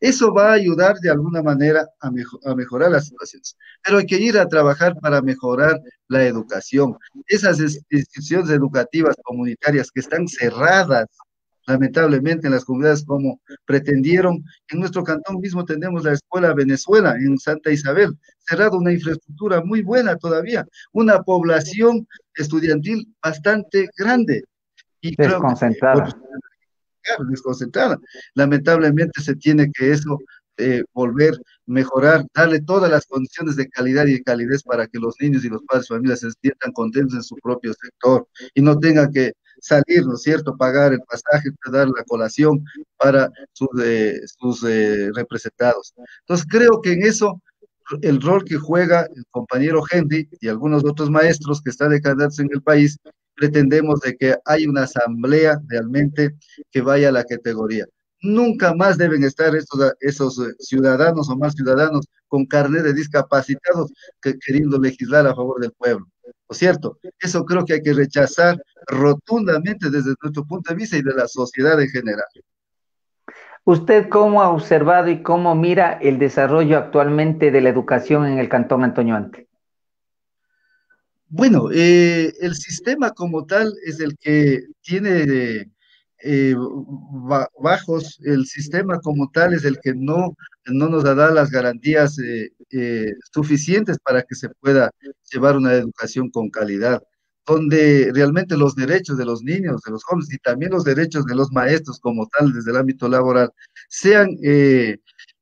Eso va a ayudar de alguna manera a, a mejorar las situaciones. Pero hay que ir a trabajar para mejorar la educación. Esas instituciones educativas comunitarias que están cerradas lamentablemente en las comunidades como pretendieron. En nuestro cantón mismo tenemos la Escuela Venezuela en Santa Isabel, cerrado una infraestructura muy buena todavía, una población estudiantil bastante grande. Y desconcentrada. desconcentrada. Lamentablemente se tiene que eso eh, volver, mejorar, darle todas las condiciones de calidad y de calidez para que los niños y los padres de familia se sientan contentos en su propio sector y no tengan que salir, ¿no es cierto?, pagar el pasaje, dar la colación para sus, eh, eh, representados. Entonces, creo que en eso el rol que juega el compañero Henry y algunos otros maestros que están decantándose en el país, pretendemos de que hay una asamblea realmente que vaya a la categoría. Nunca más deben estar esos eh, ciudadanos o más ciudadanos con carnet de discapacitados que, queriendo legislar a favor del pueblo. ¿No es cierto? Eso creo que hay que rechazar rotundamente desde nuestro punto de vista y de la sociedad en general. ¿Usted cómo ha observado y cómo mira el desarrollo actualmente de la educación en el Cantón Antonio Ante? Bueno, eh, el sistema como tal es el que tiene eh, bajos, el sistema como tal es el que no, no nos da las garantías eh, eh, suficientes para que se pueda llevar una educación con calidad, donde realmente los derechos de los niños, de los jóvenes y también los derechos de los maestros como tal desde el ámbito laboral sean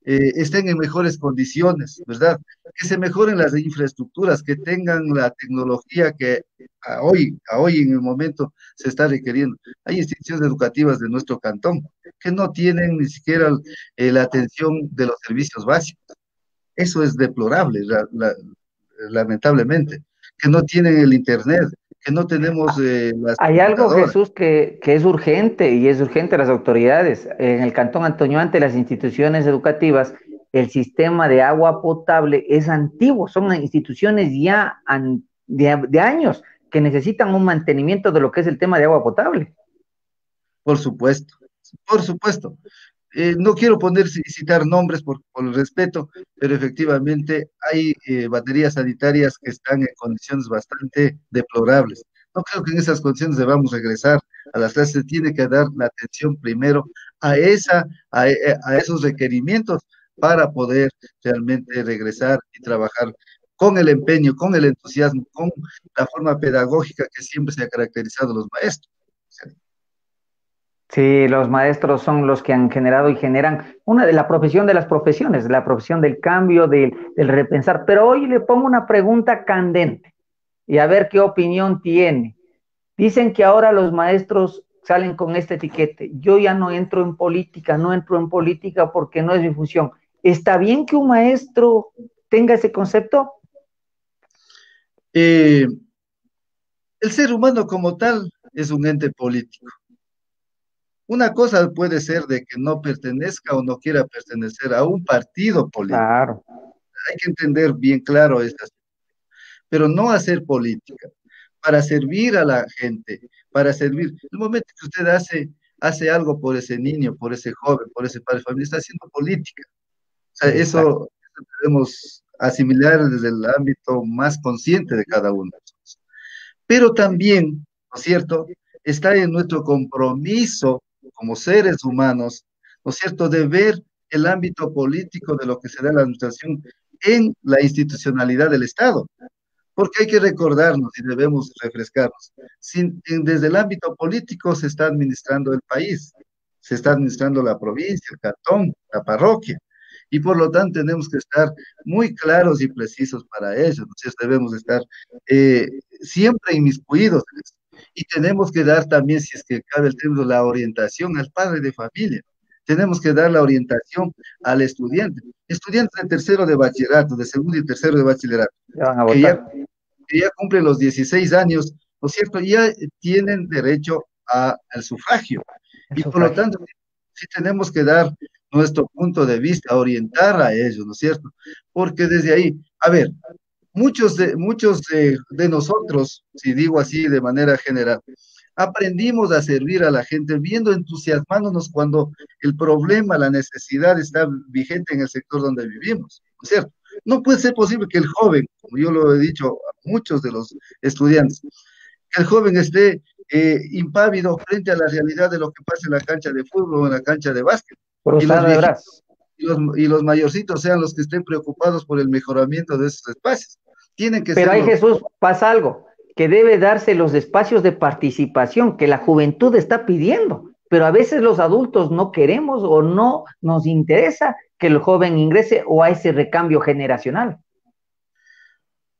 eh, estén en mejores condiciones, ¿verdad? Que se mejoren las infraestructuras, que tengan la tecnología que a hoy, a hoy en el momento se está requiriendo. Hay instituciones educativas de nuestro cantón que no tienen ni siquiera eh, la atención de los servicios básicos. Eso es deplorable, lamentablemente, que no tienen el Internet, que no tenemos eh, las Hay algo, Jesús, que, que, es urgente y es urgente las autoridades. En el Cantón Antonio, ante las instituciones educativas, el sistema de agua potable es antiguo, son instituciones ya de, de años que necesitan un mantenimiento de lo que es el tema de agua potable. Por supuesto, por supuesto. Eh, no quiero poner citar nombres por, el respeto, pero efectivamente hay eh, baterías sanitarias que están en condiciones bastante deplorables. No creo que en esas condiciones debamos regresar a las clases. Se tiene que dar la atención primero a, esa, a, a esos requerimientos para poder realmente regresar y trabajar con el empeño, con el entusiasmo, con la forma pedagógica que siempre se ha caracterizado los maestros. Sí, los maestros son los que han generado y generan una de la profesión de las profesiones, la profesión del cambio, del, repensar. Pero hoy le pongo una pregunta candente y a ver qué opinión tiene. Dicen que ahora los maestros salen con este etiquete. Yo ya no entro en política, no entro en política porque no es mi función. ¿Está bien que un maestro tenga ese concepto? Eh, el ser humano como tal es un ente político una cosa puede ser de que no pertenezca o no quiera pertenecer a un partido político. Claro. Hay que entender bien claro esta pero no hacer política, para servir a la gente, para servir. El momento que usted hace, hace algo por ese niño, por ese joven, por ese padre de familia, está haciendo política. O sea, eso, debemos asimilar desde el ámbito más consciente de cada uno. Pero también, ¿no es cierto?, está en nuestro compromiso como seres humanos, ¿no es cierto?, de ver el ámbito político de lo que será la administración en la institucionalidad del Estado. Porque hay que recordarnos y debemos refrescarnos. desde el ámbito político se está administrando el país, se está administrando la provincia, el cantón, la parroquia. Y por lo tanto tenemos que estar muy claros y precisos para ello. Entonces debemos estar eh, siempre inmiscuidos en esto y tenemos que dar también, si es que cabe el término, la orientación al padre de familia. Tenemos que dar la orientación al estudiante. Estudiantes de tercero de bachillerato, de segundo y tercero de bachillerato, que, ya, que, ya, cumplen los 16 años, ¿no es cierto? Ya tienen derecho a, al sufragio. y por lo tanto, sí tenemos que dar nuestro punto de vista, orientar a ellos, ¿no es cierto? Porque desde ahí, a ver, muchos de, muchos de, nosotros, si digo así de manera general, aprendimos a servir a la gente viendo entusiasmándonos cuando el problema, la necesidad está vigente en el sector donde vivimos, ¿no es cierto? No puede ser posible que el joven, como yo lo he dicho a muchos de los estudiantes, que el joven esté eh, impávido frente a la realidad de lo que pasa en la cancha de fútbol o en la cancha de básquet. Y los, y, los, y los mayorcitos sean los que estén preocupados por el mejoramiento de esos espacios. Tienen que Pero ahí Jesús pasa algo, que debe darse los espacios de participación que la juventud está pidiendo, pero a veces los adultos no queremos o no nos interesa que el joven ingrese o a ese recambio generacional.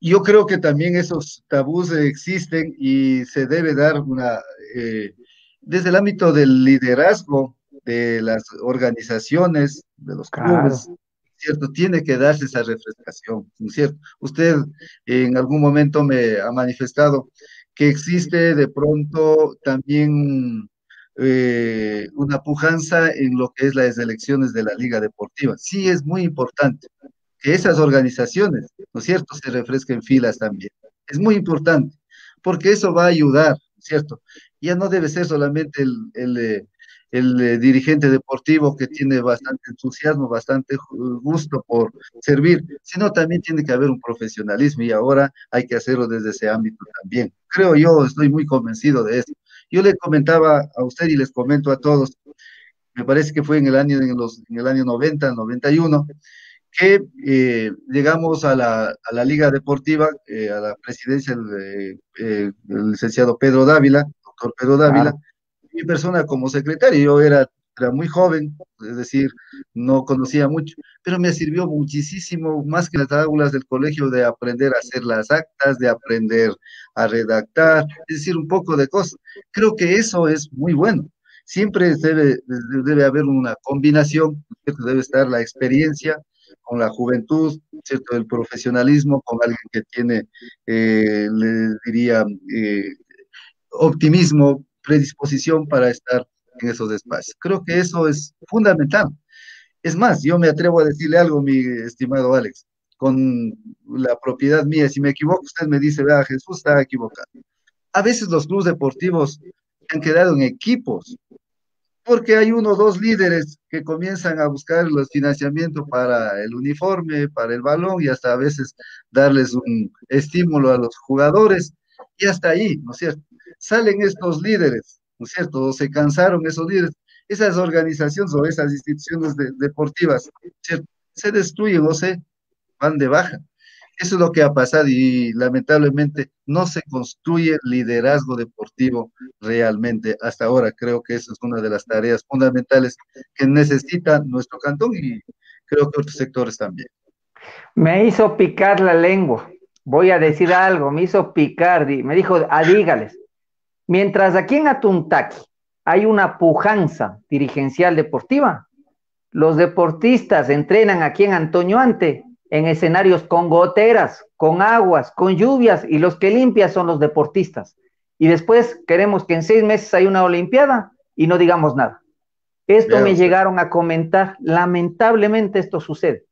Yo creo que también esos tabús existen y se debe dar una, eh, desde el ámbito del liderazgo de las organizaciones, de los clubes, ¿cierto? Tiene que darse esa refrescación, ¿cierto? Usted en algún momento me ha manifestado que existe de pronto también eh, una pujanza en lo que es las elecciones de la Liga Deportiva. Sí, es muy importante que esas organizaciones, ¿no es cierto?, se refresquen filas también. Es muy importante, porque eso va a ayudar, ¿cierto? Ya no debe ser solamente el, el, eh, el eh, dirigente deportivo que tiene bastante entusiasmo, bastante gusto por servir, sino también tiene que haber un profesionalismo y ahora hay que hacerlo desde ese ámbito también. Creo yo, estoy muy convencido de eso. Yo le comentaba a usted y les comento a todos, me parece que fue en el año, en los, en el año 90, 91, que eh, llegamos a la, a la Liga Deportiva, eh, a la presidencia del, licenciado Pedro Dávila, doctor Pedro Dávila, mi persona como secretario, yo era, era muy joven, es decir, no conocía mucho, pero me sirvió muchísimo, más que las aulas del colegio, de aprender a hacer las actas, de aprender a redactar, es decir, un poco de cosas. Creo que eso es muy bueno. Siempre debe, debe haber una combinación, debe estar la experiencia con la juventud, ¿cierto? el profesionalismo, con alguien que tiene, eh, le diría, eh, optimismo, predisposición para estar en esos espacios. Creo que eso es fundamental. Es más, yo me atrevo a decirle algo, mi estimado Alex, con la propiedad mía. Si me equivoco, usted me dice, vea, Jesús está equivocado. A veces los clubes deportivos han quedado en equipos, porque hay uno o dos líderes que comienzan a buscar los financiamientos para el uniforme, para el balón y hasta a veces darles un estímulo a los jugadores y hasta ahí, ¿no es cierto? Salen estos líderes, ¿no es cierto? O se cansaron esos líderes, esas organizaciones o esas instituciones deportivas, ¿cierto? Se destruyen o se van de baja. Eso es lo que ha pasado y lamentablemente no se construye liderazgo deportivo realmente hasta ahora. Creo que esa es una de las tareas fundamentales que necesita nuestro cantón y creo que otros sectores también. Me hizo picar la lengua. Voy a decir algo, me hizo picar, me dijo, adígales. Mientras aquí en Atuntaki hay una pujanza dirigencial deportiva, los deportistas entrenan aquí en Antonio Ante en escenarios con goteras, con aguas, con lluvias, y los que limpian son los deportistas. Y después queremos que en seis meses haya una Olimpiada y no digamos nada. Esto me llegaron a comentar, lamentablemente esto sucede.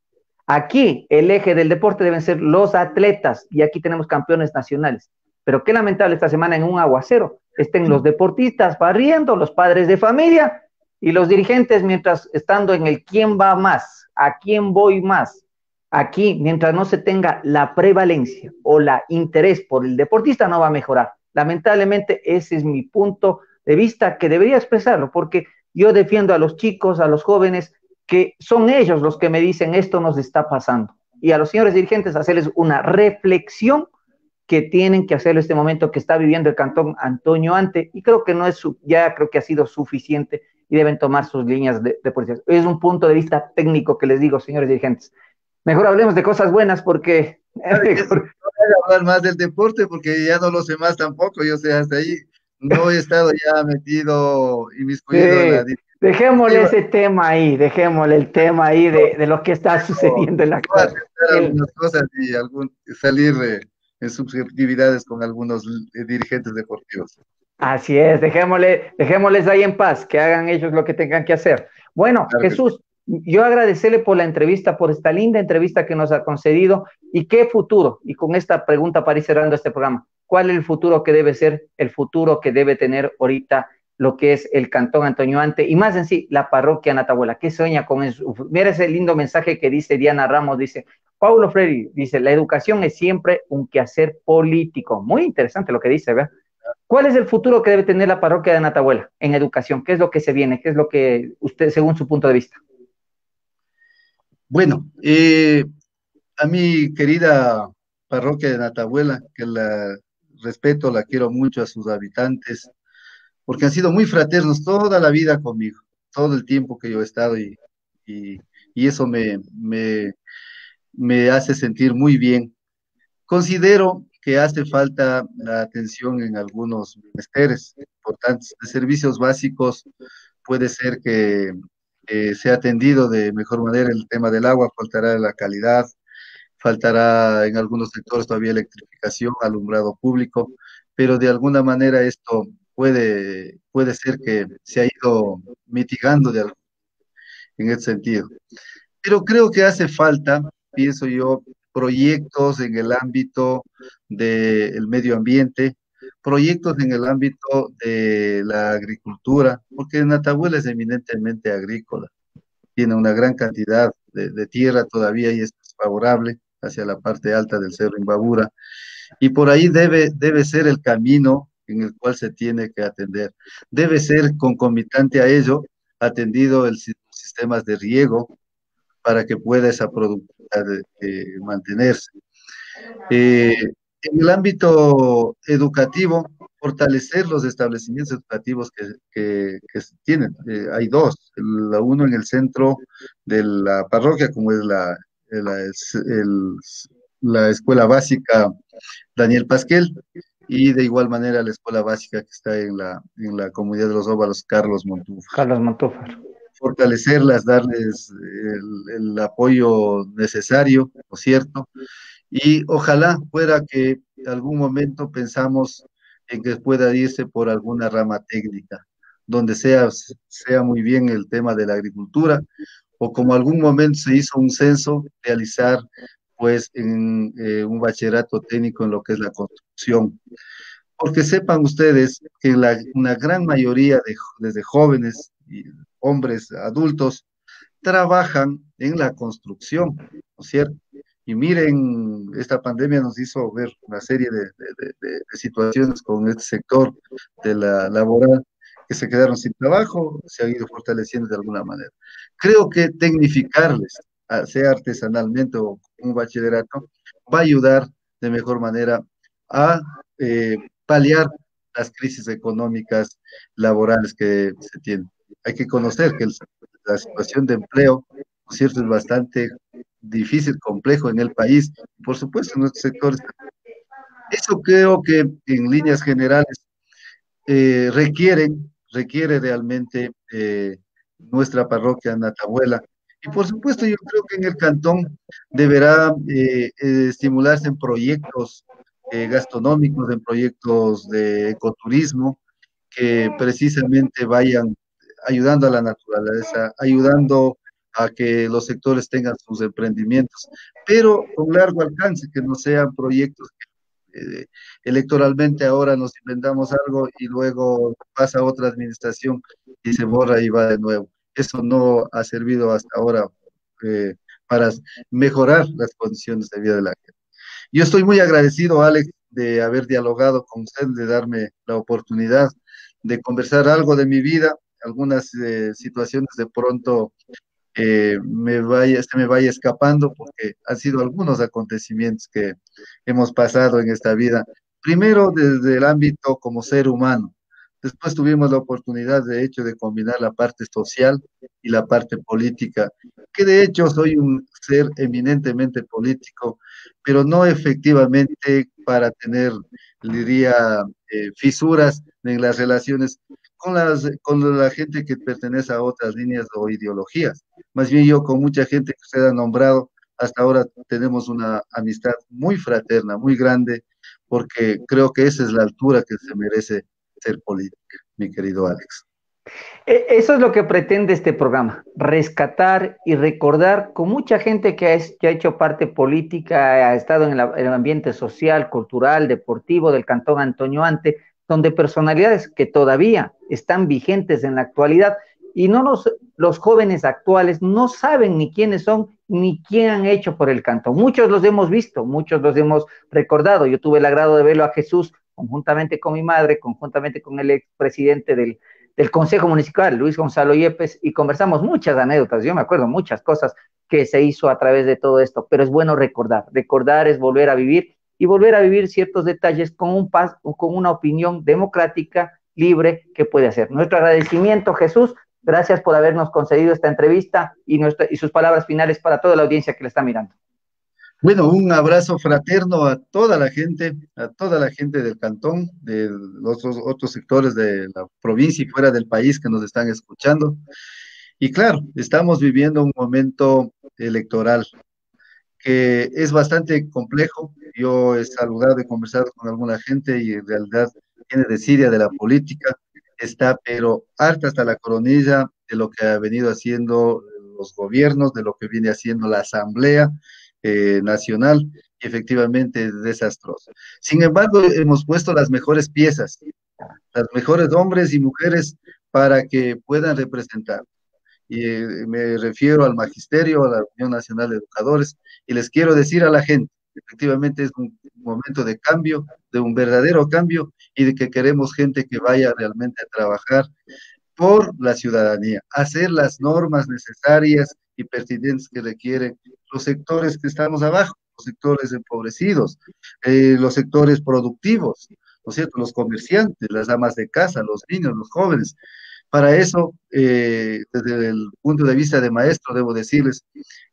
Aquí el eje del deporte deben ser los atletas y aquí tenemos campeones nacionales. Pero qué lamentable esta semana en un aguacero estén los deportistas barriendo, los padres de familia y los dirigentes mientras estando en el quién va más, a quién voy más. Aquí, mientras no se tenga la prevalencia o la interés por el deportista, no va a mejorar. Lamentablemente, ese es mi punto de vista que debería expresarlo, porque yo defiendo a los chicos, a los jóvenes, que son ellos los que me dicen esto nos está pasando. Y a los señores dirigentes hacerles una reflexión que tienen que hacerlo este momento que está viviendo el cantón Antonio Ante, y creo que no es, ya creo que ha sido suficiente y deben tomar sus líneas de, policía. Es un punto de vista técnico que les digo, señores dirigentes. Mejor hablemos de cosas buenas porque... No voy a hablar más del deporte porque ya no lo sé más tampoco, yo sé, hasta ahí no he estado ya metido y mis sí, Dejémosle ese tema ahí, dejémosle el tema ahí de, de lo que está sucediendo en la casa. algunas cosas y algún, salir de en subjetividades con algunos eh, dirigentes deportivos. Así es, dejémosle, dejémosles ahí en paz, que hagan ellos lo que tengan que hacer. Bueno, Jesús, yo agradecerle por la entrevista, por esta linda entrevista que nos ha concedido y qué futuro, y con esta pregunta para ir cerrando este programa, ¿cuál es el futuro que debe ser, el futuro que debe tener ahorita lo que es el Cantón Antonio Ante y más en sí, la parroquia Natabuela? ¿Qué sueña con eso? Mira ese lindo mensaje que dice Diana Ramos, dice, Paulo Freire, dice, la educación es siempre un quehacer político. Muy interesante lo que dice, ¿verdad? ¿Cuál es el futuro que debe tener la parroquia de Natabuela en educación? ¿Qué es lo que se viene? ¿Qué es lo que usted, según su punto de vista? Bueno, eh, a mi querida parroquia de Natabuela, que la respeto, la quiero mucho a sus habitantes, porque han sido muy fraternos toda la vida conmigo, todo el tiempo que yo he estado y, y, eso me, me, me hace sentir muy bien. Considero que hace falta la atención en algunos ministerios importantes de servicios básicos. Puede ser que sea atendido de mejor manera el tema del agua, faltará la calidad, faltará en algunos sectores todavía electrificación, alumbrado público, pero de alguna manera esto puede, puede ser que se ha ido mitigando de, en ese sentido. Pero creo que hace falta, pienso yo, proyectos en el ámbito del medio ambiente, proyectos en el ámbito de la agricultura, porque Natabuela es eminentemente agrícola, tiene una gran cantidad de, tierra todavía y es favorable hacia la parte alta del Cerro Imbabura, y por ahí debe, debe ser el camino en el cual se tiene que atender. Debe ser concomitante a ello atendido el sistemas de riego para que pueda esa productividad eh, mantenerse. Eh, en el ámbito educativo, fortalecer los establecimientos educativos que, que, tienen. Eh, hay dos, la uno en el centro de la parroquia, como es la, la escuela básica Daniel Pasquel, y de igual manera la escuela básica que está en la, en la comunidad de los óvalos Carlos Montúfar. Carlos Montúfar. Fortalecerlas, darles el, apoyo necesario, ¿no es cierto? Y ojalá fuera que algún momento pensamos en que pueda irse por alguna rama técnica, donde sea, sea muy bien el tema de la agricultura, o como algún momento se hizo un censo, realizar pues en eh, un bachillerato técnico en lo que es la construcción. Porque sepan ustedes que la, una gran mayoría de desde jóvenes hombres adultos trabajan en la construcción, ¿no es cierto? Y miren, esta pandemia nos hizo ver una serie de, situaciones con este sector de la laboral que se quedaron sin trabajo, se ha ido fortaleciendo de alguna manera. Creo que tecnificarles, sea artesanalmente o un bachillerato, va a ayudar de mejor manera a eh, paliar las crisis económicas laborales que se tienen. Hay que conocer que la situación de empleo, cierto?, es bastante difícil, complejo en el país, por supuesto en nuestros sectores. Eso creo que en líneas generales eh, requieren, requiere realmente eh, nuestra parroquia Natabuela. Y por supuesto yo creo que en el cantón deberá eh, estimularse en proyectos gastronómicos, en proyectos de ecoturismo, que precisamente vayan ayudando a la naturaleza, ayudando a que los sectores tengan sus emprendimientos, pero con largo alcance, que no sean proyectos que eh, electoralmente ahora nos inventamos algo y luego pasa otra administración y se borra y va de nuevo. Eso no ha servido hasta ahora eh, para mejorar las condiciones de vida de la gente. Yo estoy muy agradecido, Alex, de haber dialogado con usted, de darme la oportunidad de conversar algo de mi vida, algunas eh, situaciones de pronto me vaya, se me vaya escapando porque han sido algunos acontecimientos que hemos pasado en esta vida. Primero desde el ámbito como ser humano. Después tuvimos la oportunidad, de hecho, de combinar la parte social y la parte política, que de hecho soy un ser eminentemente político, pero no efectivamente para tener, diría, eh, fisuras en las relaciones con, las, con la gente que pertenece a otras líneas o ideologías. Más bien yo con mucha gente que usted ha nombrado, hasta ahora tenemos una amistad muy fraterna, muy grande, porque creo que esa es la altura que se merece hacer política, mi querido Alex. E, eso es lo que pretende este programa, rescatar y recordar con mucha gente que ha, hecho parte política, ha estado en, el ambiente social, cultural, deportivo del Cantón Antonio Ante, donde personalidades que todavía están vigentes en la actualidad y no los, los jóvenes actuales no saben ni quiénes son ni quién han hecho por el cantón. Muchos los hemos visto, muchos los hemos recordado. Yo tuve el agrado de verlo a Jesús conjuntamente con mi madre, conjuntamente con el expresidente del, del Consejo Municipal, Luis Gonzalo Yepes, y conversamos muchas anécdotas, yo me acuerdo muchas cosas que se hizo a través de todo esto, pero es bueno recordar, recordar es volver a vivir y volver a vivir ciertos detalles con, un paz, con una opinión democrática, libre, que puede hacer. Nuestro agradecimiento, Jesús, gracias por habernos concedido esta entrevista y, nuestra, y sus palabras finales para toda la audiencia que le está mirando. Bueno, un abrazo fraterno a toda la gente, a toda la gente del cantón, de los otros sectores de la provincia y fuera del país que nos están escuchando. Y claro, estamos viviendo un momento electoral que es bastante complejo. Yo he saludado y conversado con alguna gente y en realidad viene de Siria, de la política, está pero harta hasta la coronilla de lo que ha venido haciendo los gobiernos, de lo que viene haciendo la Asamblea eh, nacional y efectivamente es desastroso. Sin embargo, hemos puesto las mejores piezas, las mejores hombres y mujeres para que puedan representar. Y eh, me refiero al magisterio, a la Unión Nacional de Educadores, y les quiero decir a la gente, efectivamente es un momento de cambio, de un verdadero cambio, y de que queremos gente que vaya realmente a trabajar por la ciudadanía, hacer las normas necesarias y pertinentes que requieren los sectores que estamos abajo, los sectores empobrecidos, eh, los sectores productivos, ¿no es cierto? Los comerciantes, las damas de casa, los niños, los jóvenes. Para eso, eh, desde el punto de vista de maestro, debo decirles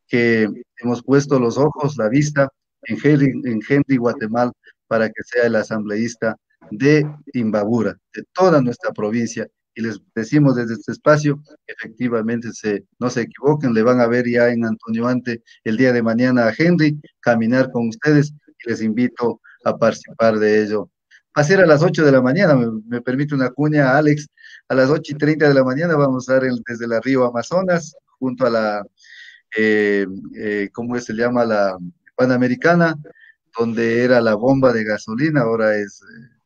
que hemos puesto los ojos, la vista en Henry, en Henry Guatemala para que sea el asambleísta de Imbabura, de toda nuestra provincia y les decimos desde este espacio, efectivamente se, no se equivoquen, le van a ver ya en Antonio Ante el día de mañana a Henry caminar con ustedes y les invito a participar de ello. Va a ser a las 8 de la mañana, me, permite una cuña, Alex, a las 8 y 30 de la mañana vamos a dar desde la Río Amazonas, junto a la, eh, eh, ¿cómo se llama? La Panamericana, donde era la bomba de gasolina, ahora es... Eh,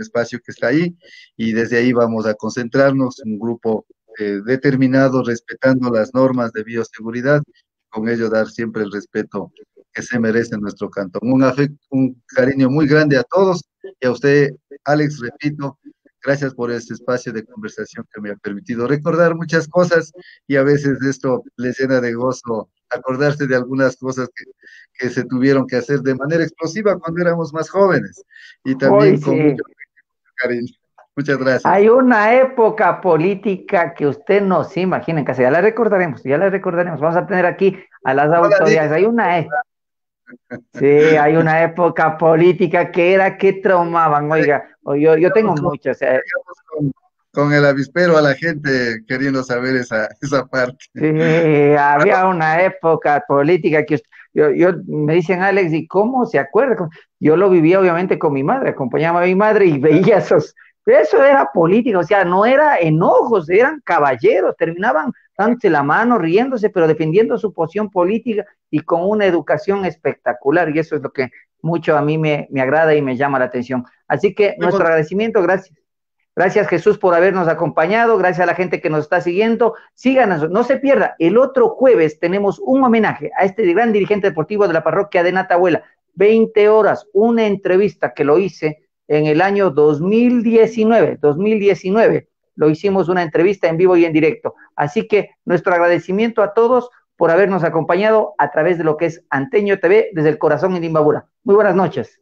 espacio que está ahí y desde ahí vamos a concentrarnos, un grupo eh, determinado, respetando las normas de bioseguridad, con ello dar siempre el respeto que se merece nuestro cantón. Un, afecto, un cariño muy grande a todos y a usted, Alex, repito, gracias por este espacio de conversación que me ha permitido recordar muchas cosas y a veces esto les llena de gozo acordarse de algunas cosas que, que se tuvieron que hacer de manera explosiva cuando éramos más jóvenes y también con mucho Muchas gracias. Hay una época política que usted no se imagina, casi ya la recordaremos, ya la recordaremos. Vamos a tener aquí a las autoridades. Hay una e- Sí, hay una época política que era que traumaban, oiga, yo, yo tengo muchas. Eh. Con, el avispero a la gente queriendo saber esa, esa parte. Sí, había una época política que yo, yo, me dicen, Alex, ¿y cómo se acuerda? Yo lo vivía obviamente con mi madre, acompañaba a mi madre y veía esos, eso era política, o sea, no era enojos, eran caballeros, terminaban dándose la mano, riéndose, pero defendiendo su posición política y con una educación espectacular, y eso es lo que mucho a mí me, me agrada y me llama la atención. Así que nuestro agradecimiento, gracias. Gracias Jesús por habernos acompañado, gracias a la gente que nos está siguiendo. Síganos, no se pierda, el otro jueves tenemos un homenaje a este gran dirigente deportivo de la parroquia de Natahuela. 20 horas, una entrevista que lo hice en el año 2019, 2019. Lo hicimos una entrevista en vivo y en directo. Así que nuestro agradecimiento a todos por habernos acompañado a través de lo que es Anteño TV desde el corazón en Imbabura. Muy buenas noches.